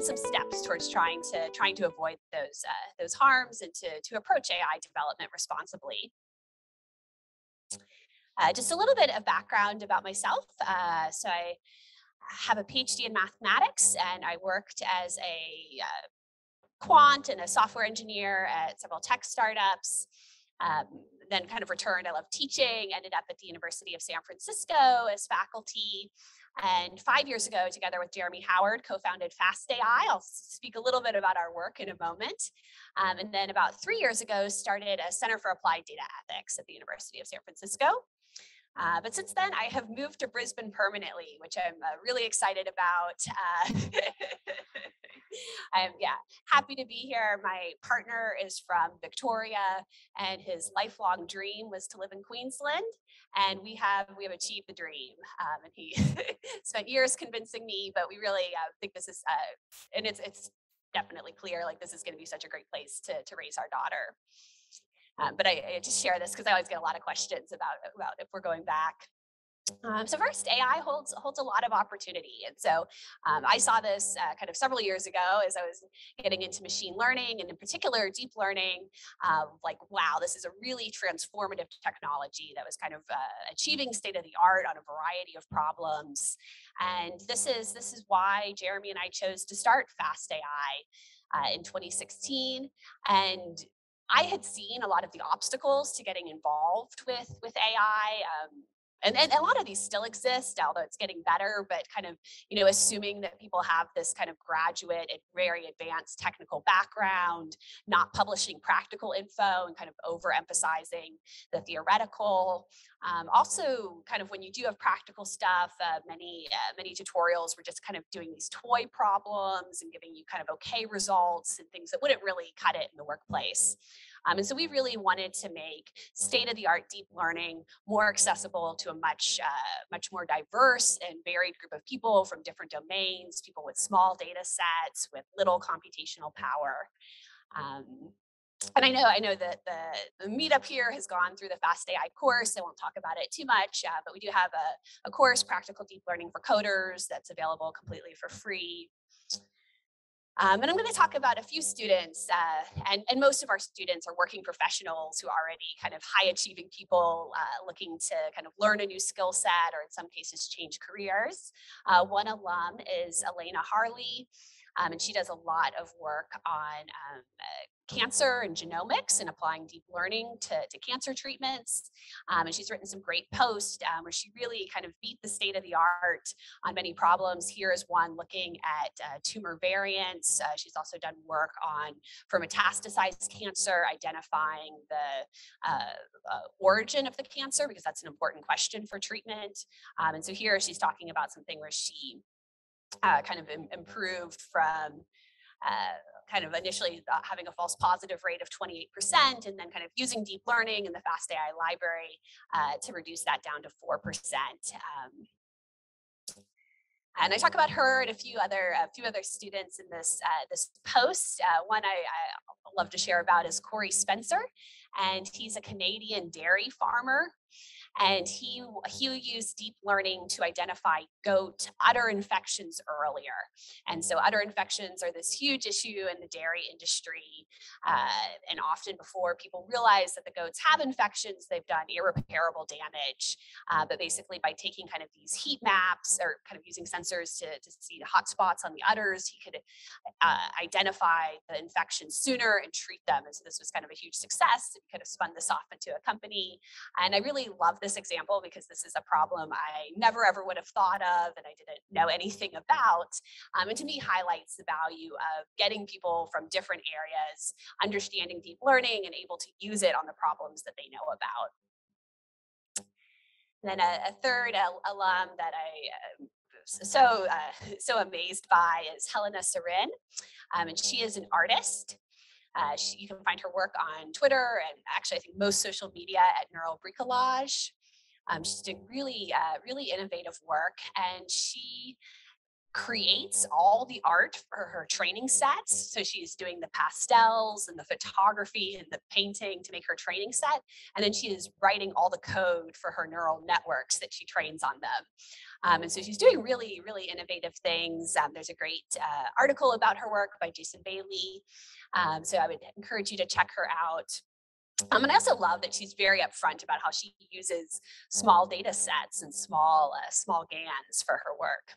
and some steps towards trying to trying to avoid those uh, those harms and to to approach AI development responsibly. Uh, just a little bit of background about myself. Uh, so I have a PhD in mathematics, and I worked as a uh, quant and a software engineer at several tech startups. Um, then kind of returned. I love teaching, ended up at the University of San Francisco as faculty. And five years ago, together with Jeremy Howard, co-founded Fast AI. I'll speak a little bit about our work in a moment. Um, and then about three years ago, started a Center for Applied Data Ethics at the University of San Francisco. Uh, but since then, I have moved to Brisbane permanently, which I'm uh, really excited about. Uh, I'm yeah happy to be here. My partner is from Victoria, and his lifelong dream was to live in Queensland. And we have we have achieved the dream. Um, and he spent years convincing me, but we really uh, think this is uh, and it's it's definitely clear like this is going to be such a great place to to raise our daughter. Um, but I, I, just share this because I always get a lot of questions about about if we're going back. Um, so first, AI holds holds a lot of opportunity, and so um, I saw this uh, kind of several years ago as I was getting into machine learning, and in particular deep learning. Uh, like, wow, this is a really transformative technology that was kind of uh, achieving state of the art on a variety of problems, and this is this is why Jeremy and I chose to start Fast AI uh, in 2016, and I had seen a lot of the obstacles to getting involved with with AI. Um, and, and a lot of these still exist although it's getting better but kind of you know assuming that people have this kind of graduate and very advanced technical background not publishing practical info and kind of overemphasizing the theoretical. Um, also kind of when you do have practical stuff uh, many uh, many tutorials were just kind of doing these toy problems and giving you kind of okay results and things that wouldn't really cut it in the workplace um, and so we really wanted to make state-of-the-art deep learning more accessible to a much, uh, much more diverse and varied group of people from different domains, people with small data sets, with little computational power. Um, and I know I know that the, the meetup here has gone through the Fast AI course. I won't talk about it too much, uh, but we do have a, a course, Practical Deep Learning for Coders, that's available completely for free. Um, and I'm going to talk about a few students, uh, and, and most of our students are working professionals who are already kind of high achieving people uh, looking to kind of learn a new skill set or in some cases change careers. Uh, one alum is Alena Harley. Um, and she does a lot of work on um, uh, cancer and genomics and applying deep learning to, to cancer treatments. Um, and she's written some great posts um, where she really kind of beat the state of the art on many problems. Here is one looking at uh, tumor variants. Uh, she's also done work on for metastasized cancer, identifying the uh, uh, origin of the cancer, because that's an important question for treatment. Um, and so here she's talking about something where she uh, kind of Im- improved from uh, kind of initially uh, having a false positive rate of 28% and then kind of using deep learning and the fast ai library uh, to reduce that down to 4% um, and I talk about her and a few other a few other students in this uh, this post. Uh, one I, I, love to share about is Corey Spencer, and he's a Canadian dairy farmer and he he used deep learning to identify goat udder infections earlier. And so udder infections are this huge issue in the dairy industry, uh, and often before people realize that the goats have infections, they've done irreparable damage. Uh, but basically, by taking kind of these heat maps or kind of using sensors to, to see the hot spots on the udders, he could uh, identify the infections sooner and treat them. And so this was kind of a huge success. He could have spun this off into a company, and I really love this example because this is a problem I never ever would have thought of and I didn't know anything about. Um, and to me, highlights the value of getting people from different areas, understanding deep learning, and able to use it on the problems that they know about. And then a, a third al- alum that I uh, so uh, so amazed by is Helena Sarin, um, and she is an artist. Uh, she, you can find her work on Twitter and actually I think most social media at Neural Bricolage. Um, she's doing really, uh, really innovative work, and she creates all the art for her training sets. So she's doing the pastels and the photography and the painting to make her training set. And then she is writing all the code for her neural networks that she trains on them. Um, and so she's doing really, really innovative things. Um, there's a great uh, article about her work by Jason Bailey. Um, so I would encourage you to check her out. Um, and I also love that she's very upfront about how she uses small data sets and small, uh, small GANs for her work.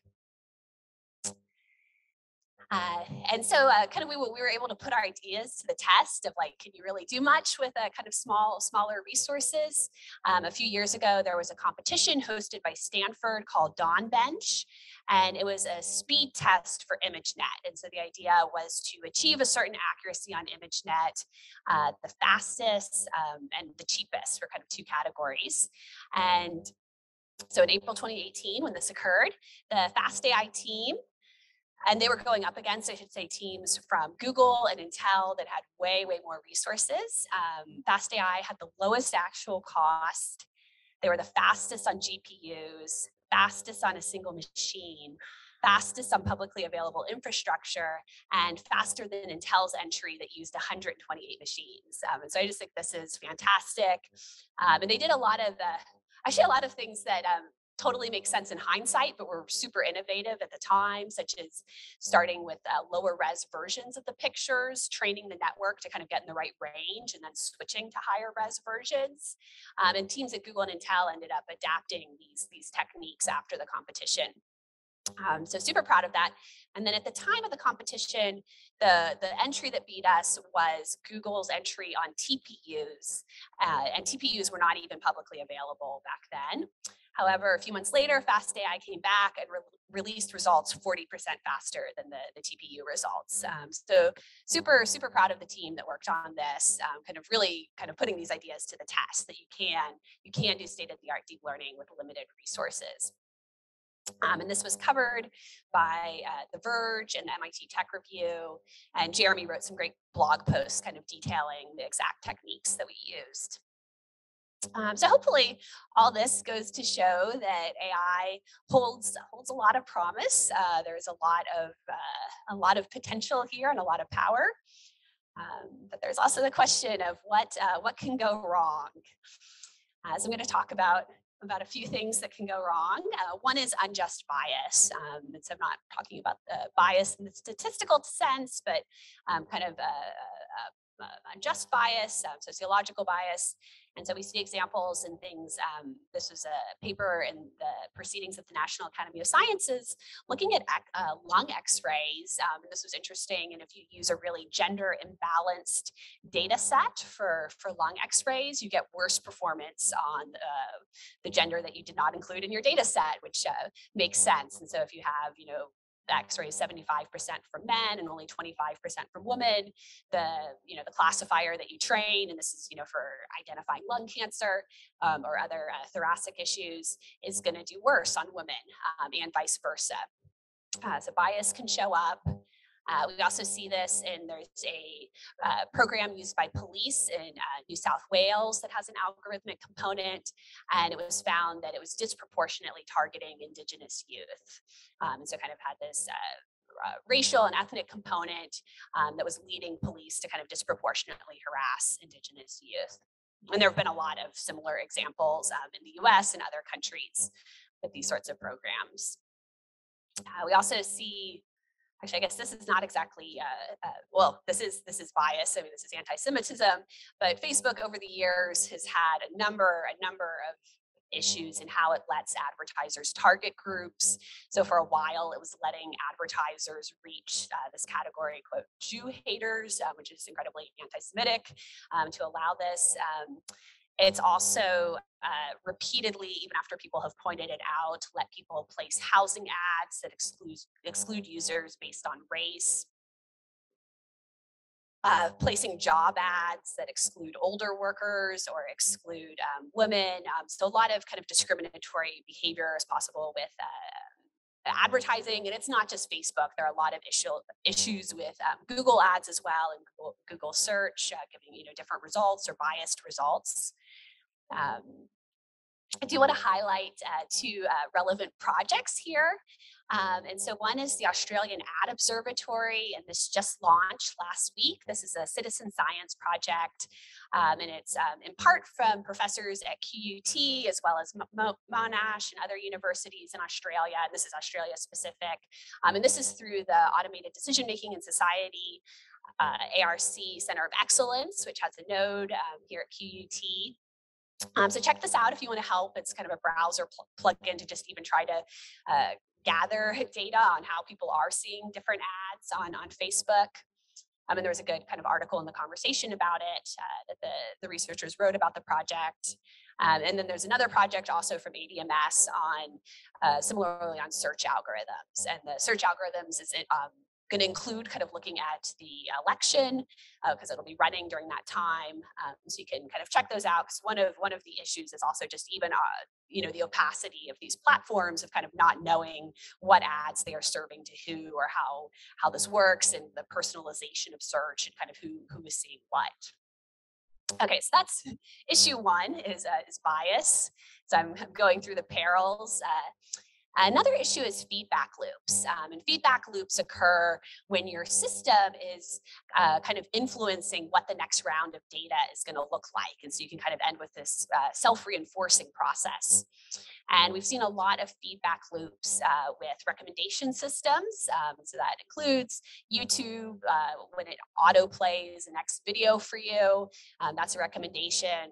Uh, and so uh, kind of we, we were able to put our ideas to the test of like, can you really do much with a kind of small, smaller resources? Um, a few years ago, there was a competition hosted by Stanford called DAWNBench, and it was a speed test for ImageNet. And so the idea was to achieve a certain accuracy on ImageNet, uh, the fastest um, and the cheapest for kind of two categories. And so in April 2018, when this occurred, the FastAI team and they were going up against, I should say, teams from Google and Intel that had way, way more resources. Um, FastAI had the lowest actual cost. They were the fastest on GPUs, fastest on a single machine, fastest on publicly available infrastructure, and faster than Intel's entry that used 128 machines. Um, and so I just think this is fantastic. Um, and they did a lot of the, actually a lot of things that um, totally makes sense in hindsight, but we were super innovative at the time, such as starting with uh, lower res versions of the pictures, training the network to kind of get in the right range, and then switching to higher res versions. Um, and teams at Google and Intel ended up adapting these, these techniques after the competition. Um, so super proud of that. And then at the time of the competition, the, the entry that beat us was Google's entry on TPUs. Uh, and TPUs were not even publicly available back then. However, a few months later, FastAI came back and re released results 40% faster than the, the TPU results. Um, so super, super proud of the team that worked on this, um, kind of really kind of putting these ideas to the test that you can, you can do state-of-the-art deep learning with limited resources. Um, and this was covered by uh, The Verge and the MIT Tech Review. And Jeremy wrote some great blog posts kind of detailing the exact techniques that we used. Um, so hopefully all this goes to show that AI holds holds a lot of promise. Uh, there's a lot of uh, a lot of potential here and a lot of power. Um, but there's also the question of what uh, what can go wrong. As I'm going to talk about about a few things that can go wrong. Uh, one is unjust bias. Um, and so I'm not talking about the bias in the statistical sense, but um, kind of uh, uh, unjust bias, um, sociological bias, and so we see examples and things. Um, this was a paper in the Proceedings of the National Academy of Sciences looking at uh, lung x-rays. Um, this was interesting. And if you use a really gender imbalanced data set for, for lung x-rays, you get worse performance on uh, the gender that you did not include in your data set, which uh, makes sense. And so if you have, you know, x-ray is 75% from men and only 25% from women. The you know the classifier that you train and this is you know for identifying lung cancer um, or other uh, thoracic issues is going to do worse on women um, and vice versa. Uh, so bias can show up uh, we also see this and there's a uh, program used by police in uh, New South Wales that has an algorithmic component, and it was found that it was disproportionately targeting Indigenous youth. Um, and so kind of had this uh, racial and ethnic component um, that was leading police to kind of disproportionately harass Indigenous youth. And there have been a lot of similar examples um, in the US and other countries with these sorts of programs. Uh, we also see actually, I guess this is not exactly, uh, uh, well, this is this is bias. I mean, this is anti-Semitism, but Facebook over the years has had a number, a number of issues in how it lets advertisers target groups. So for a while, it was letting advertisers reach uh, this category, quote, Jew haters, uh, which is incredibly anti-Semitic, um, to allow this. Um, it's also uh, repeatedly, even after people have pointed it out, let people place housing ads that exclude, exclude users based on race. Uh, placing job ads that exclude older workers or exclude um, women. Um, so a lot of kind of discriminatory behavior is possible with uh, advertising and it's not just facebook there are a lot of issue, issues with um, google ads as well and google, google search uh, giving you know different results or biased results um, I do want to highlight uh, two uh, relevant projects here. Um, and so one is the Australian Ad Observatory, and this just launched last week. This is a citizen science project, um, and it's um, in part from professors at QUT as well as Monash and other universities in Australia. And this is Australia specific. Um, and this is through the Automated Decision Making in Society uh, ARC Center of Excellence, which has a node um, here at QUT. Um, so check this out if you want to help. It's kind of a browser pl plugin to just even try to uh, gather data on how people are seeing different ads on, on Facebook. Um, and there was a good kind of article in the conversation about it uh, that the, the researchers wrote about the project. Um, and then there's another project also from ADMS on uh, similarly on search algorithms. And the search algorithms is um, going to include kind of looking at the election because uh, it'll be running during that time. Um, so you can kind of check those out because one of one of the issues is also just even uh, you know the opacity of these platforms of kind of not knowing what ads they are serving to who or how how this works and the personalization of search and kind of who who is seeing what. Okay, so that's issue one is uh, is bias. So I'm going through the perils. Uh, Another issue is feedback loops. Um, and feedback loops occur when your system is uh, kind of influencing what the next round of data is going to look like. And so you can kind of end with this uh, self reinforcing process. And we've seen a lot of feedback loops uh, with recommendation systems. Um, so that includes YouTube, uh, when it auto plays the next video for you, um, that's a recommendation.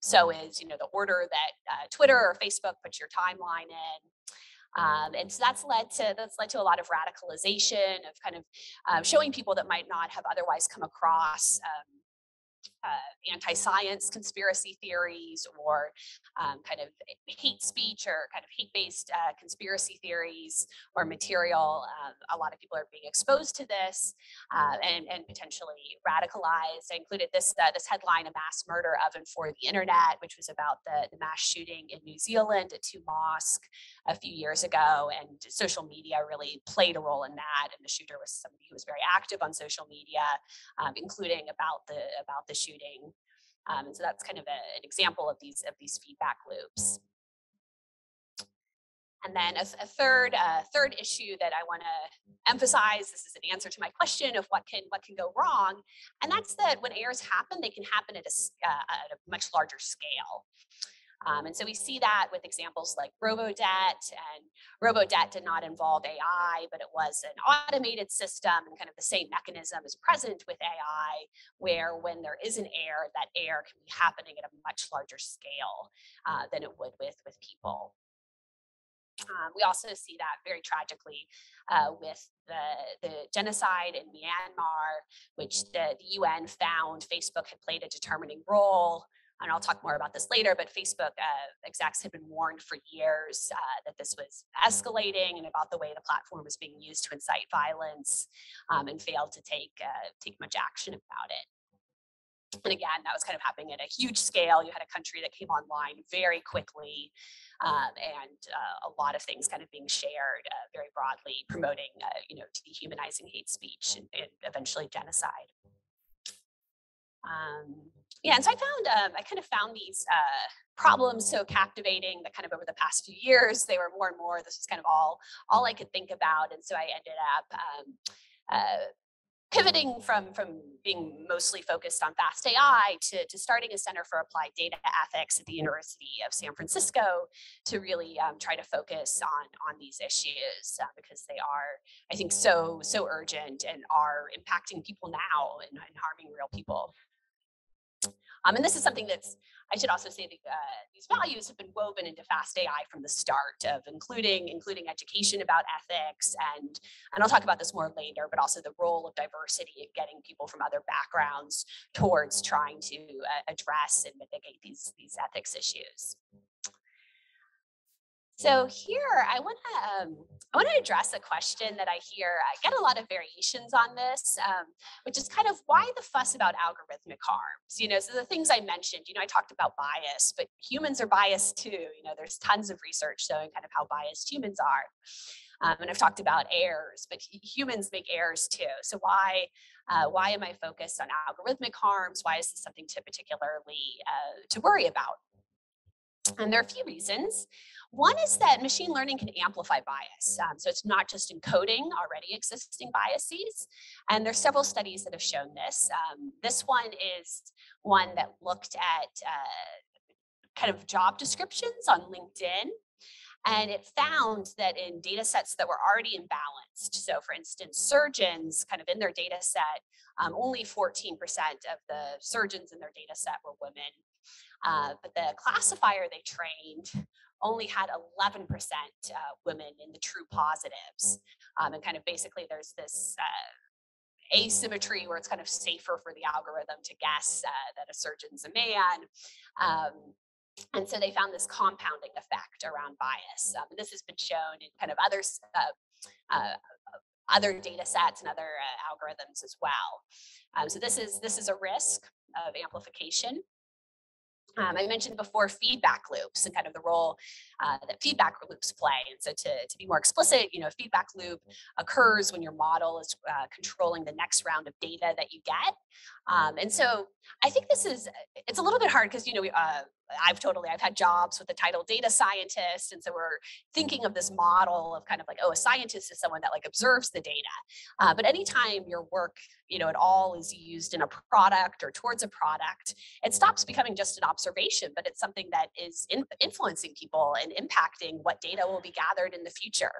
So is, you know, the order that uh, Twitter or Facebook puts your timeline in. Um, and so that's led to that's led to a lot of radicalization of kind of uh, showing people that might not have otherwise come across um, uh, anti-science conspiracy theories or um, kind of hate speech or kind of hate-based uh, conspiracy theories or material. Um, a lot of people are being exposed to this uh, and, and potentially radicalized. I included this uh, this headline, "A Mass Murder of and for the Internet," which was about the, the mass shooting in New Zealand at two mosques a few years ago, and social media really played a role in that. And the shooter was somebody who was very active on social media, um, including about the about the shooting. Um, and so that's kind of a, an example of these of these feedback loops. And then a, a third uh, third issue that I want to emphasize, this is an answer to my question of what can what can go wrong, and that's that when errors happen, they can happen at a, uh, at a much larger scale. Um, and so we see that with examples like RoboDebt, and RoboDebt did not involve AI, but it was an automated system, and kind of the same mechanism is present with AI, where when there is an error, that error can be happening at a much larger scale uh, than it would with, with people. Um, we also see that very tragically uh, with the, the genocide in Myanmar, which the, the UN found Facebook had played a determining role and I'll talk more about this later, but Facebook uh, execs had been warned for years uh, that this was escalating and about the way the platform was being used to incite violence um, and failed to take, uh, take much action about it. And again, that was kind of happening at a huge scale. You had a country that came online very quickly um, and uh, a lot of things kind of being shared uh, very broadly, promoting, uh, you know, dehumanizing hate speech and, and eventually genocide. Um, yeah, and so I found um, I kind of found these uh, problems so captivating that kind of over the past few years they were more and more. This was kind of all all I could think about, and so I ended up. Um, uh, pivoting from from being mostly focused on fast AI to, to starting a center for applied data ethics at the University of San Francisco to really um, try to focus on on these issues uh, because they are I think so so urgent and are impacting people now and, and harming real people. Um, and this is something that's, I should also say that uh, these values have been woven into Fast AI from the start of including, including education about ethics and, and I'll talk about this more later, but also the role of diversity in getting people from other backgrounds towards trying to uh, address and mitigate these, these ethics issues. So here, I want to um, I want to address a question that I hear. I get a lot of variations on this, um, which is kind of why the fuss about algorithmic harms. You know, so the things I mentioned. You know, I talked about bias, but humans are biased too. You know, there's tons of research showing kind of how biased humans are. Um, and I've talked about errors, but humans make errors too. So why uh, why am I focused on algorithmic harms? Why is this something to particularly uh, to worry about? And there are a few reasons. One is that machine learning can amplify bias. Um, so it's not just encoding already existing biases. And there's several studies that have shown this. Um, this one is one that looked at uh, kind of job descriptions on LinkedIn. And it found that in data sets that were already imbalanced, so for instance, surgeons kind of in their data set, um, only 14% of the surgeons in their data set were women. Uh, but the classifier they trained only had 11% uh, women in the true positives. Um, and kind of basically there's this uh, asymmetry where it's kind of safer for the algorithm to guess uh, that a surgeon's a man. Um, and so they found this compounding effect around bias. Um, this has been shown in kind of other, uh, uh, other data sets and other algorithms as well. Um, so this is, this is a risk of amplification. Um, I mentioned before feedback loops and kind of the role uh, that feedback loops play. And so to, to be more explicit, you know, a feedback loop occurs when your model is uh, controlling the next round of data that you get. Um, and so I think this is, it's a little bit hard because, you know, uh, I've totally, I've had jobs with the title data scientist. And so we're thinking of this model of kind of like, oh, a scientist is someone that like observes the data. Uh, but anytime your work, you know, at all is used in a product or towards a product, it stops becoming just an observation, but it's something that is in, influencing people and impacting what data will be gathered in the future.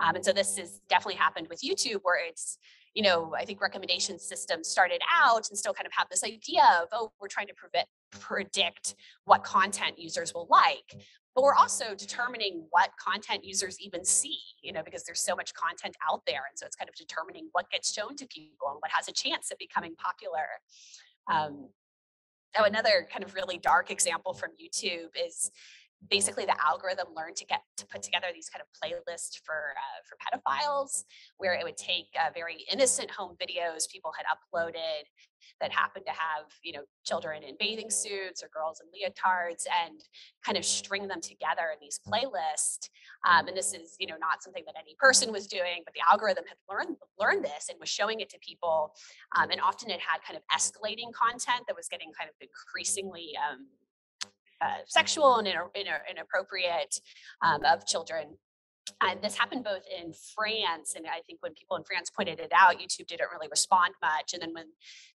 Um, and so this has definitely happened with YouTube where it's, you know, I think recommendation systems started out and still kind of have this idea of, oh, we're trying to prevent, predict what content users will like. But we're also determining what content users even see, you know, because there's so much content out there. And so it's kind of determining what gets shown to people and what has a chance of becoming popular. Um, oh, another kind of really dark example from YouTube is basically the algorithm learned to get to put together these kind of playlists for uh, for pedophiles where it would take uh, very innocent home videos people had uploaded that happened to have you know children in bathing suits or girls in leotards and kind of string them together in these playlists. Um, and this is you know not something that any person was doing but the algorithm had learned learned this and was showing it to people. Um, and often it had kind of escalating content that was getting kind of increasingly um, uh, sexual and inappropriate um, of children. And this happened both in France, and I think when people in France pointed it out, YouTube didn't really respond much. And then when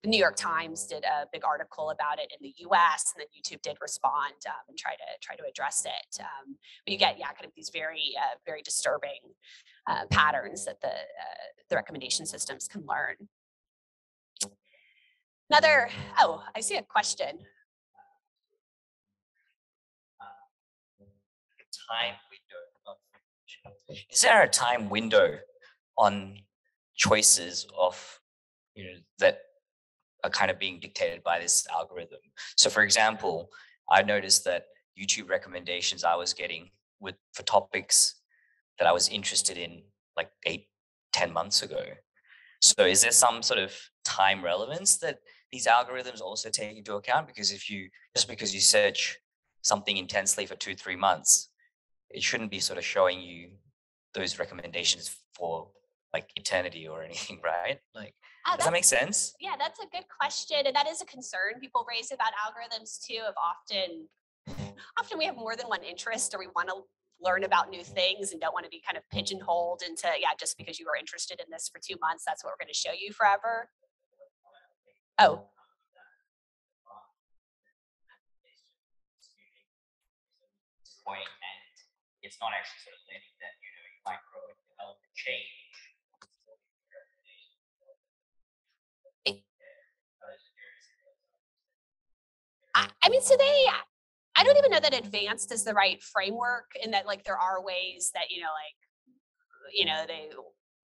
the New York Times did a big article about it in the U.S., and then YouTube did respond um, and try to try to address it. Um, but you get, yeah, kind of these very uh, very disturbing uh, patterns that the uh, the recommendation systems can learn. Another, oh, I see a question. Time window is there a time window on choices of you know that are kind of being dictated by this algorithm? So for example i noticed that youtube recommendations i was getting with for topics that i was interested in like eight ten months ago. So is there some sort of time relevance that these algorithms also take into account? Because if you just because you search something intensely for two three months it shouldn't be sort of showing you those recommendations for like eternity or anything, right? Like, uh, does that make sense? Yeah, that's a good question, and that is a concern people raise about algorithms too. Of often, often we have more than one interest, or we want to learn about new things and don't want to be kind of pigeonholed into yeah, just because you were interested in this for two months, that's what we're going to show you forever. Oh, point it's not actually sort of letting that you know micro development change. I, mean, so they, I don't even know that advanced is the right framework in that like there are ways that, you know, like, you know, they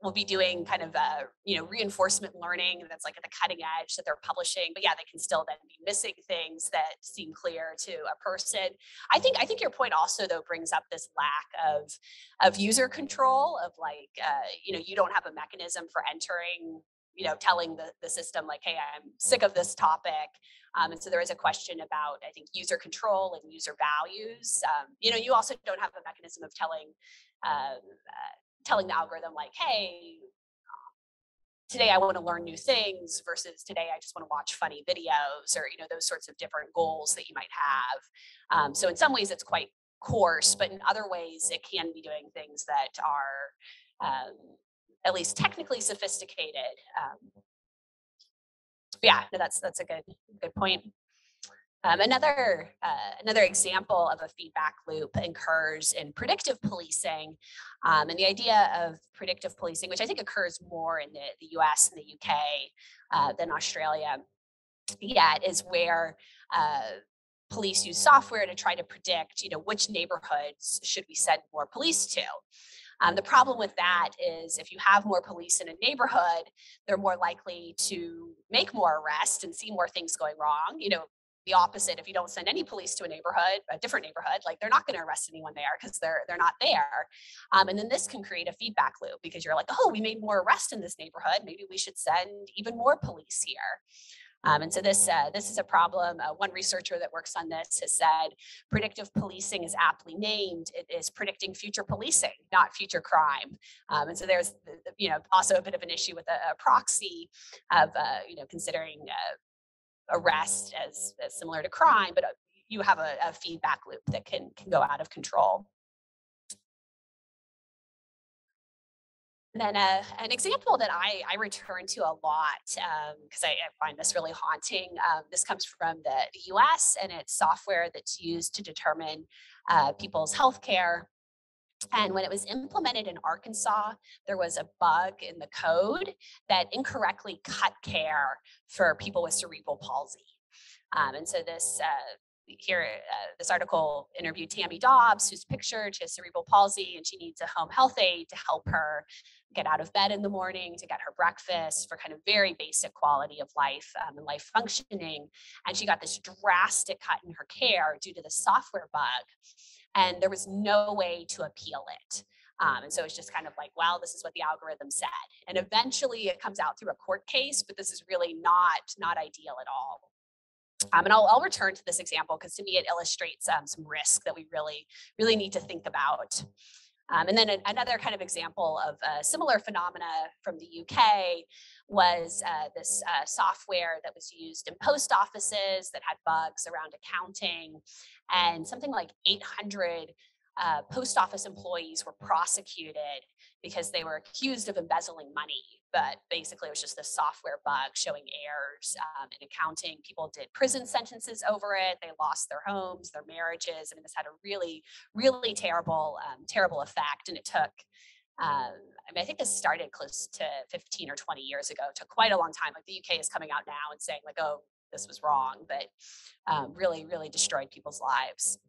will be doing kind of a you know reinforcement learning that's like at the cutting edge that they're publishing but yeah they can still then be missing things that seem clear to a person. I think i think your point also though brings up this lack of of user control of like uh, you know you don't have a mechanism for entering you know telling the, the system like hey i'm sick of this topic. Um, and so there is a question about i think user control and user values. Um, you know you also don't have a mechanism of telling um, uh, telling the algorithm like, hey, today I want to learn new things versus today I just want to watch funny videos or you know those sorts of different goals that you might have. Um, so in some ways it's quite coarse, but in other ways it can be doing things that are um, at least technically sophisticated. Um, yeah, no, that's that's a good good point. Um, another uh, another example of a feedback loop occurs in predictive policing, um, and the idea of predictive policing, which I think occurs more in the, the U.S. and the U.K. Uh, than Australia, yet is where uh, police use software to try to predict, you know, which neighborhoods should we send more police to. Um, the problem with that is if you have more police in a neighborhood, they're more likely to make more arrests and see more things going wrong. You know, the opposite if you don't send any police to a neighborhood a different neighborhood like they're not going to arrest anyone there because they're they're not there um, and then this can create a feedback loop because you're like oh we made more arrests in this neighborhood maybe we should send even more police here um, and so this uh, this is a problem. Uh, one researcher that works on this has said predictive policing is aptly named. It is predicting future policing, not future crime. Um, and so there's you know also a bit of an issue with a, a proxy of uh, you know considering uh, arrest as, as similar to crime, but uh, you have a, a feedback loop that can, can go out of control. And then uh, an example that I, I return to a lot because um, I, I, find this really haunting. Um, this comes from the, the, US and it's software that's used to determine uh, people's health care and when it was implemented in Arkansas, there was a bug in the code that incorrectly cut care for people with cerebral palsy. Um, and so this uh, here, uh, this article interviewed Tammy Dobbs, who's pictured, she has cerebral palsy and she needs a home health aide to help her get out of bed in the morning, to get her breakfast for kind of very basic quality of life um, and life functioning. And she got this drastic cut in her care due to the software bug and there was no way to appeal it. Um, and so it's just kind of like, well, this is what the algorithm said. And eventually it comes out through a court case, but this is really not, not ideal at all. Um, and I'll, I'll return to this example because to me it illustrates um, some risk that we really, really need to think about. Um, and then another kind of example of a similar phenomena from the UK was uh, this uh, software that was used in post offices that had bugs around accounting and something like 800 uh, post office employees were prosecuted because they were accused of embezzling money. But basically, it was just a software bug showing errors um, in accounting. People did prison sentences over it. They lost their homes, their marriages. I mean, this had a really, really terrible, um, terrible effect. And it took, um, I mean, I think this started close to 15 or 20 years ago. It took quite a long time. Like the UK is coming out now and saying, like, oh, this was wrong, but um, really, really destroyed people's lives.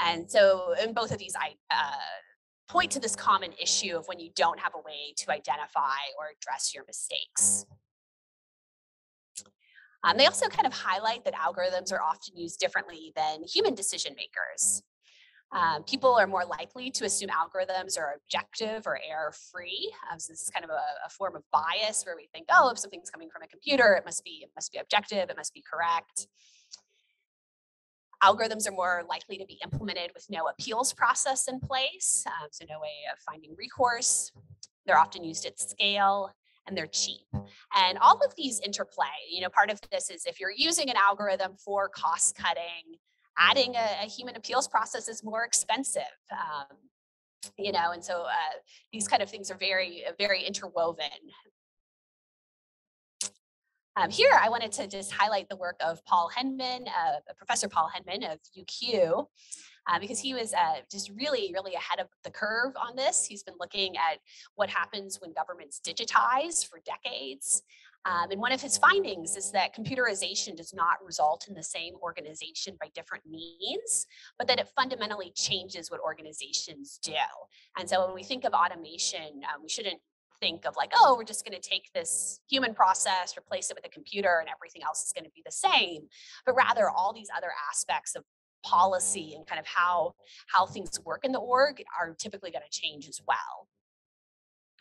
And so in both of these, I uh, point to this common issue of when you don't have a way to identify or address your mistakes. Um, they also kind of highlight that algorithms are often used differently than human decision makers. Um, people are more likely to assume algorithms are objective or error free. Um, so this is kind of a, a, form of bias where we think, oh, if something's coming from a computer, it must be it must be objective, it must be correct. Algorithms are more likely to be implemented with no appeals process in place, um, so no way of finding recourse. They're often used at scale and they're cheap. And all of these interplay. You know, part of this is if you're using an algorithm for cost cutting, adding a, a human appeals process is more expensive. Um, you know, and so uh, these kind of things are very, very interwoven. Um, here, I wanted to just highlight the work of Paul Henman, uh, Professor Paul Henman of UQ, uh, because he was uh, just really, really ahead of the curve on this. He's been looking at what happens when governments digitize for decades. Um, and one of his findings is that computerization does not result in the same organization by different means, but that it fundamentally changes what organizations do. And so when we think of automation, um, we shouldn't think of like, oh, we're just going to take this human process, replace it with a computer, and everything else is going to be the same. But rather, all these other aspects of policy and kind of how how things work in the org are typically going to change as well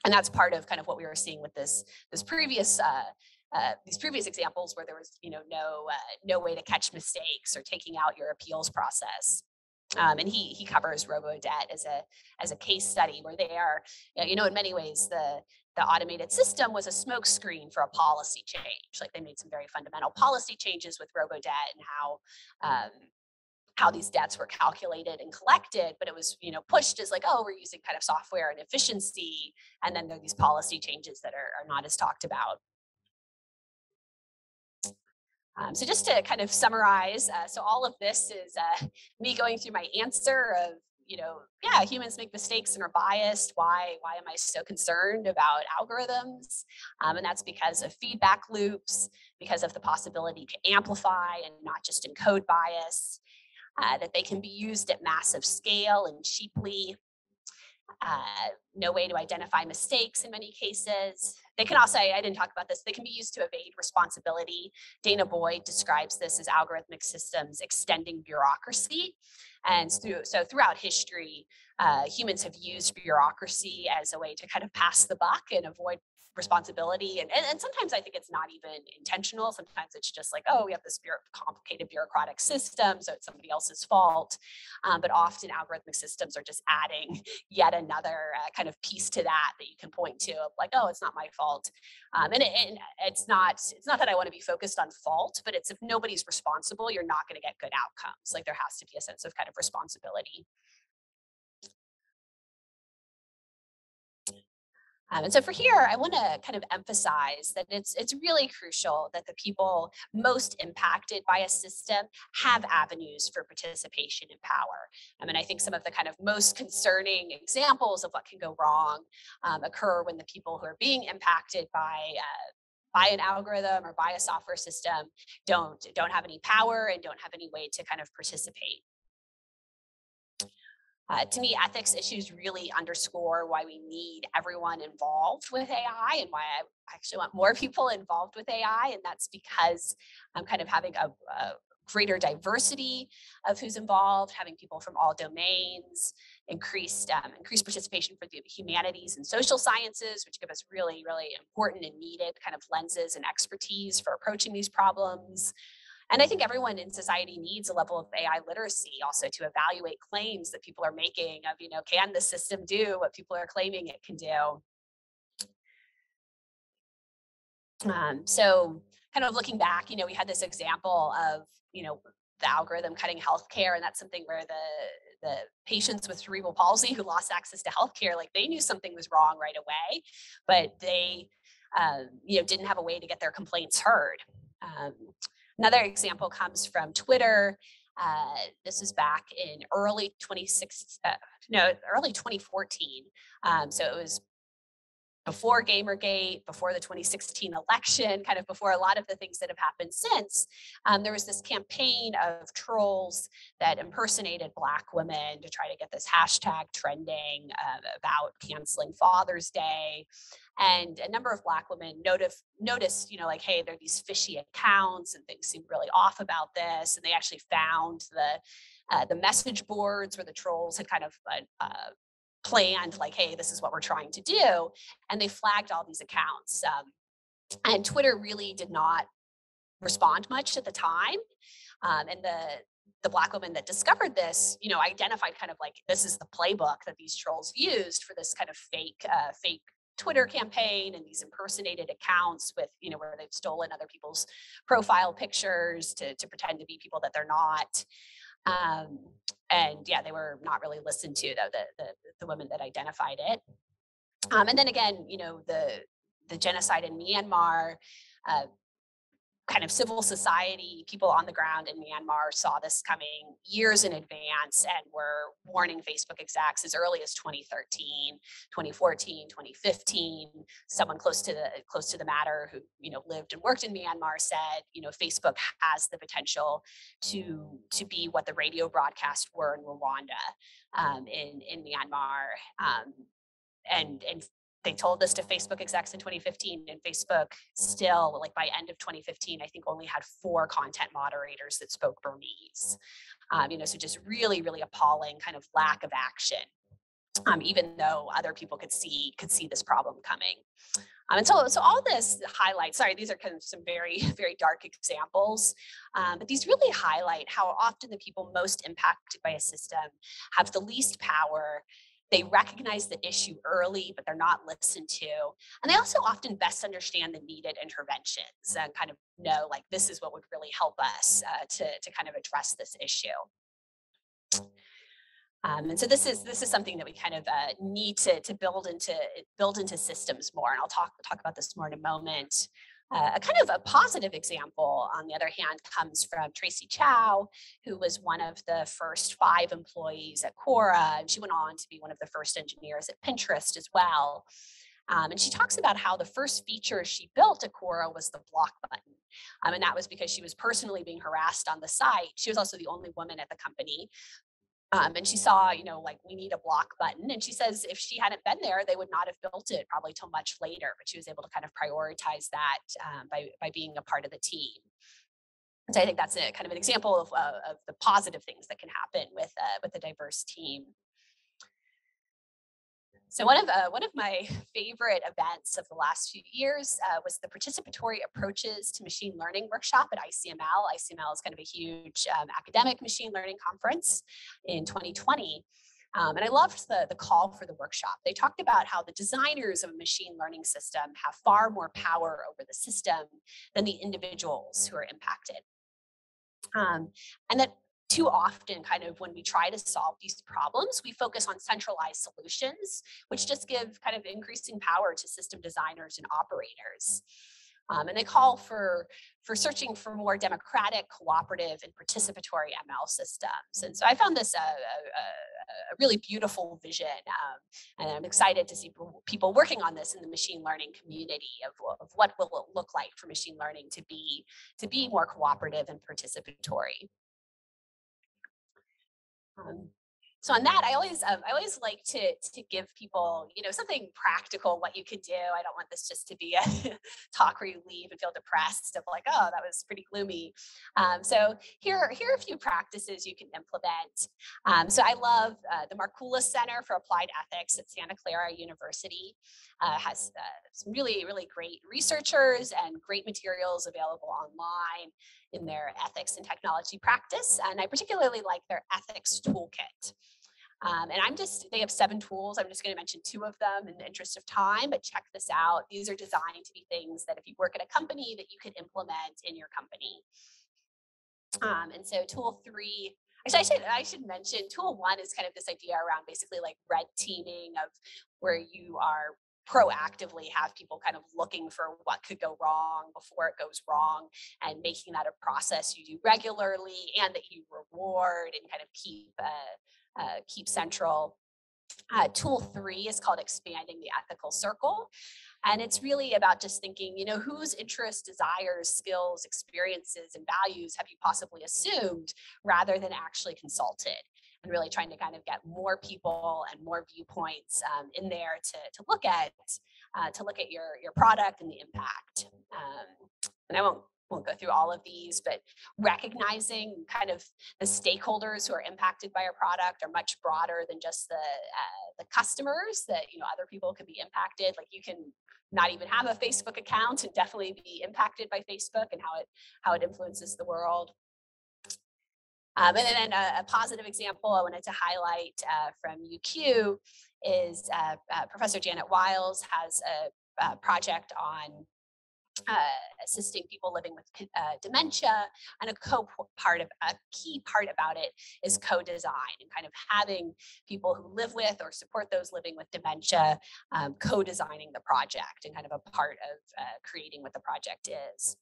and that's part of kind of what we were seeing with this this previous uh, uh, these previous examples where there was you know no uh, no way to catch mistakes or taking out your appeals process. Um, and he he covers robo debt as a as a case study where they are you know in many ways the the automated system was a smokescreen for a policy change. Like they made some very fundamental policy changes with robo-debt and how um, how these debts were calculated and collected, but it was you know pushed as like, oh, we're using kind of software and efficiency, and then there are these policy changes that are, are not as talked about. Um, so just to kind of summarize, uh, so all of this is uh, me going through my answer of, you know, yeah, humans make mistakes and are biased. Why, why am I so concerned about algorithms? Um, and that's because of feedback loops, because of the possibility to amplify and not just encode bias, uh, that they can be used at massive scale and cheaply, uh, no way to identify mistakes in many cases. They can also, I didn't talk about this, they can be used to evade responsibility. danah boyd describes this as algorithmic systems extending bureaucracy. And so throughout history, uh, humans have used bureaucracy as a way to kind of pass the buck and avoid responsibility and, and, and sometimes i think it's not even intentional. Sometimes it's just like oh we have this complicated bureaucratic system so it's somebody else's fault. Um, but often algorithmic systems are just adding yet another uh, kind of piece to that that you can point to of like oh it's not my fault. Um, and, it, and it's not it's not that i want to be focused on fault but it's if nobody's responsible you're not going to get good outcomes. Like there has to be a sense of kind of responsibility Um, and so for here, I want to kind of emphasize that it's it's really crucial that the people most impacted by a system have avenues for participation and power. I mean, I think some of the kind of most concerning examples of what can go wrong um, occur when the people who are being impacted by uh, by an algorithm or by a software system don't don't have any power and don't have any way to kind of participate. Uh, to me, ethics issues really underscore why we need everyone involved with AI and why I actually want more people involved with AI. And that's because I'm kind of having a, a greater diversity of who's involved, having people from all domains, increased um, increased participation for the humanities and social sciences, which give us really, really important and needed kind of lenses and expertise for approaching these problems. And I think everyone in society needs a level of AI literacy also to evaluate claims that people are making of, you know, can the system do what people are claiming it can do? Um, so kind of looking back, you know, we had this example of, you know, the algorithm cutting healthcare, and that's something where the the patients with cerebral palsy who lost access to healthcare, like they knew something was wrong right away, but they, um, you know, didn't have a way to get their complaints heard. Um, Another example comes from Twitter. Uh, this is back in early 26, uh, no, early 2014. Um, so it was before Gamergate, before the 2016 election, kind of before a lot of the things that have happened since, um, there was this campaign of trolls that impersonated Black women to try to get this hashtag trending uh, about canceling Father's Day. And a number of Black women notif- noticed, you know, like, hey, there are these fishy accounts and things seem really off about this. And they actually found the uh, the message boards where the trolls had kind of uh, uh, planned like hey this is what we're trying to do and they flagged all these accounts um, and twitter really did not respond much at the time um, and the the black woman that discovered this you know identified kind of like this is the playbook that these trolls used for this kind of fake uh, fake twitter campaign and these impersonated accounts with you know where they've stolen other people's profile pictures to, to pretend to be people that they're not um, and yeah, they were not really listened to though the the, the women that identified it. Um, and then again, you know the the genocide in Myanmar. Uh, kind of civil society people on the ground in Myanmar saw this coming years in advance and were warning Facebook execs as early as 2013, 2014, 2015. Someone close to the close to the matter who you know lived and worked in Myanmar said, you know, Facebook has the potential to to be what the radio broadcast were in Rwanda um, in in Myanmar. Um, and and they told this to Facebook execs in 2015 and Facebook still like by end of 2015 I think only had four content moderators that spoke Burmese. Um, you know, so just really really appalling kind of lack of action. Um, even though other people could see could see this problem coming. Um, and so, so all this highlights, sorry, these are kind of some very, very dark examples, um, but these really highlight how often the people most impacted by a system have the least power they recognize the issue early, but they're not listened to. And they also often best understand the needed interventions and kind of know like this is what would really help us uh, to, to kind of address this issue. Um, and so this is this is something that we kind of uh, need to, to build into build into systems more. And I'll talk talk about this more in a moment. Uh, a kind of a positive example, on the other hand, comes from Tracy Chou, who was one of the first five employees at Quora, and she went on to be one of the first engineers at Pinterest as well. Um, and she talks about how the first feature she built at Quora was the block button. Um, and that was because she was personally being harassed on the site. She was also the only woman at the company. Um, and she saw, you know, like we need a block button. And she says if she hadn't been there, they would not have built it probably till much later. But she was able to kind of prioritize that um, by, by being a part of the team. So I think that's a kind of an example of, uh, of the positive things that can happen with, uh, with a diverse team. So one of uh, one of my favorite events of the last few years uh, was the participatory approaches to machine learning workshop at ICML. ICML is kind of a huge um, academic machine learning conference in 2020. Um, and I loved the, the call for the workshop. They talked about how the designers of a machine learning system have far more power over the system than the individuals who are impacted. Um, and that too often kind of when we try to solve these problems we focus on centralized solutions which just give kind of increasing power to system designers and operators. Um, and they call for for searching for more democratic cooperative and participatory ml systems. And so i found this a, a, a really beautiful vision um, and i'm excited to see people working on this in the machine learning community of, of what will it look like for machine learning to be to be more cooperative and participatory um, so on that, I always um, I always like to to give people you know something practical what you could do. I don't want this just to be a talk where you leave and feel depressed of like oh that was pretty gloomy. Um, so here here are a few practices you can implement. Um, so I love uh, the Markkula Center for Applied Ethics at Santa Clara University uh, has uh, some really really great researchers and great materials available online in their ethics and technology practice. And I particularly like their ethics toolkit. Um, and I'm just, they have seven tools. I'm just going to mention two of them in the interest of time, but check this out. These are designed to be things that if you work at a company that you could implement in your company. Um, and so tool three, actually I should, I should mention tool one is kind of this idea around basically like red teaming of where you are proactively have people kind of looking for what could go wrong before it goes wrong and making that a process you do regularly and that you reward and kind of keep uh, uh, keep central. Uh, tool three is called expanding the ethical circle. And it's really about just thinking, you know, whose interests, desires, skills, experiences, and values have you possibly assumed rather than actually consulted? And really trying to kind of get more people and more viewpoints um, in there to, to look at uh, to look at your your product and the impact. Um, and I won't won't go through all of these, but recognizing kind of the stakeholders who are impacted by our product are much broader than just the uh, the customers. That you know other people could be impacted. Like you can not even have a Facebook account and definitely be impacted by Facebook and how it how it influences the world. Um, and then a, a, positive example I wanted to highlight uh, from UQ is uh, uh, Professor Janet Wiles has a, a project on uh, assisting people living with uh, dementia and a co part of a key part about it is co-design and kind of having people who live with or support those living with dementia um, co-designing the project and kind of a part of uh, creating what the project is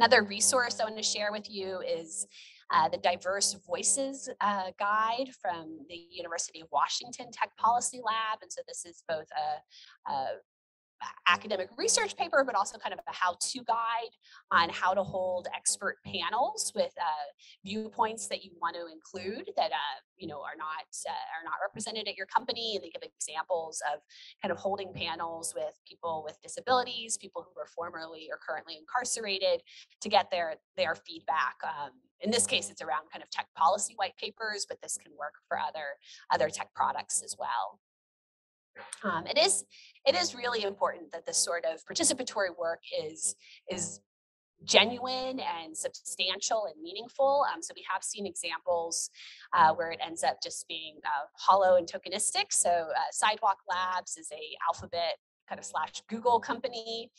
Another resource I want to share with you is uh, the Diverse Voices uh, Guide from the University of Washington Tech Policy Lab. And so this is both a, a academic research paper, but also kind of a how-to guide on how to hold expert panels with uh, viewpoints that you want to include that uh, you know are not uh, are not represented at your company. And they give examples of kind of holding panels with people with disabilities, people who were formerly or currently incarcerated, to get their their feedback. Um, in this case, it's around kind of tech policy white papers, but this can work for other other tech products as well. Um, it is it is really important that this sort of participatory work is is genuine and substantial and meaningful. Um, so we have seen examples uh, where it ends up just being uh, hollow and tokenistic. So uh, Sidewalk Labs is a Alphabet kind of slash Google company.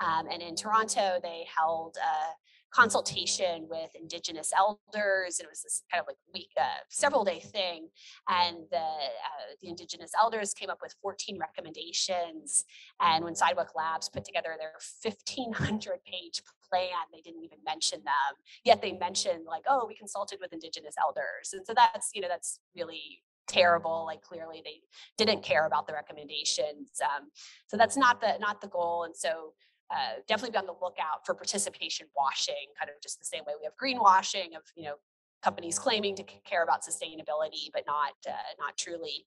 Um, and in Toronto, they held a consultation with indigenous elders. And it was this kind of like week, uh, several day thing. And the, uh, the indigenous elders came up with 14 recommendations. And when Sidewalk Labs put together their 1500 page plan, they didn't even mention them. Yet they mentioned like, oh, we consulted with indigenous elders. And so that's, you know, that's really terrible like clearly they didn't care about the recommendations um, so that's not the not the goal and so uh, definitely be on the lookout for participation washing, kind of just the same way we have greenwashing of you know companies claiming to care about sustainability but not uh, not truly.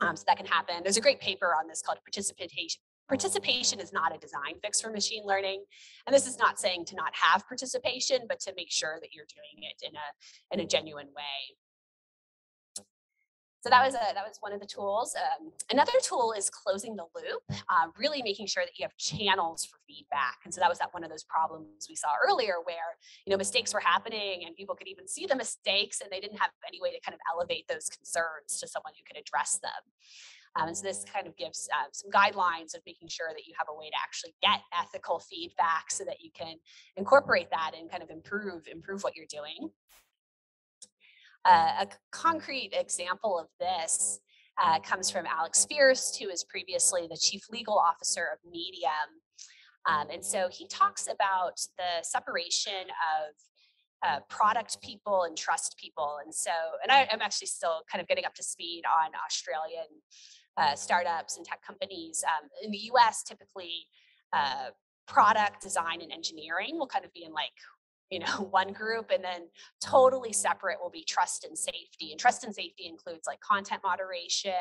Um, so that can happen. There's a great paper on this called participation. Participation is not a design fix for machine learning, and this is not saying to not have participation, but to make sure that you're doing it in a in a genuine way. So that was a, that was one of the tools. Um, another tool is closing the loop, uh, really making sure that you have channels for feedback. And so that was that one of those problems we saw earlier where you know mistakes were happening and people could even see the mistakes and they didn't have any way to kind of elevate those concerns to someone who could address them. Um, and so this kind of gives uh, some guidelines of making sure that you have a way to actually get ethical feedback so that you can incorporate that and kind of improve improve what you're doing. Uh, a concrete example of this uh, comes from Alex Feerst, who is previously the chief legal officer of Medium. Um, and so he talks about the separation of uh, product people and trust people. And so, and I, am actually still kind of getting up to speed on Australian uh, startups and tech companies. Um, in the US, typically, uh, product design and engineering will kind of be in like you know one group and then totally separate will be trust and safety and trust and safety includes like content moderation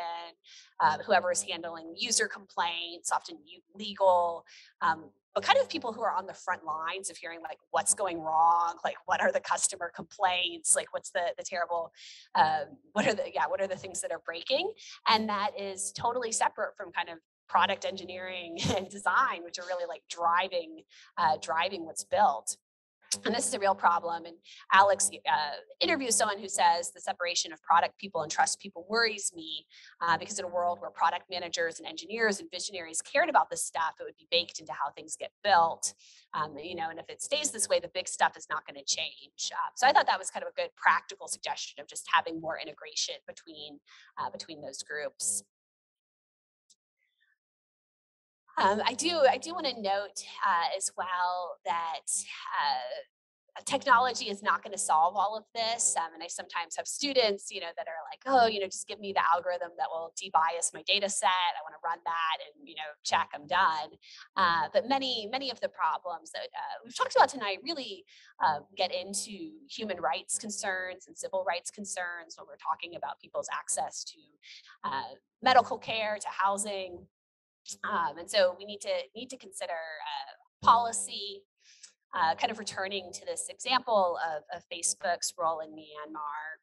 uh, whoever is handling user complaints often legal um, but kind of people who are on the front lines of hearing like what's going wrong like what are the customer complaints like what's the the terrible um, what are the yeah what are the things that are breaking? And that is totally separate from kind of product engineering and design which are really like driving uh, driving what's built and this is a real problem. And Alex uh, interviews someone who says the separation of product people and trust people worries me uh, because in a world where product managers and engineers and visionaries cared about this stuff, it would be baked into how things get built. Um, you know, and if it stays this way, the big stuff is not going to change. Uh, so I thought that was kind of a good practical suggestion of just having more integration between uh, between those groups. Um, I do I do want to note uh, as well that uh, technology is not going to solve all of this. Um, and I sometimes have students, you know, that are like, oh, you know, just give me the algorithm that will debias my data set. I want to run that and, you know, check, I'm done. Uh, but many, many of the problems that uh, we've talked about tonight really uh, get into human rights concerns and civil rights concerns when we're talking about people's access to uh, medical care, to housing, um, and so we need to need to consider uh, policy, uh, kind of returning to this example of, of Facebook's role in Myanmar.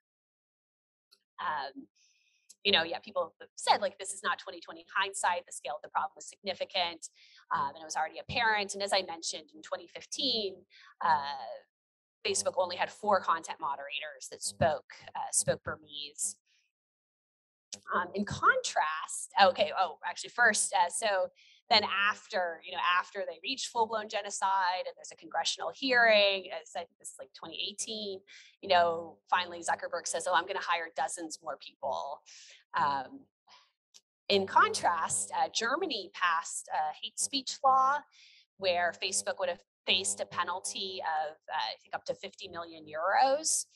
Um, you know, yeah, people have said like this is not 2020 hindsight. The scale of the problem was significant, um, and it was already apparent. And as I mentioned in 2015, uh, Facebook only had four content moderators that spoke uh, spoke Burmese. Um, in contrast, okay, oh, actually, first, uh, so then after, you know, after they reach full blown genocide and there's a congressional hearing, as I think this is like 2018, you know, finally Zuckerberg says, oh, I'm going to hire dozens more people. Um, in contrast, uh, Germany passed a hate speech law where Facebook would have faced a penalty of, uh, I think, up to 50 million euros.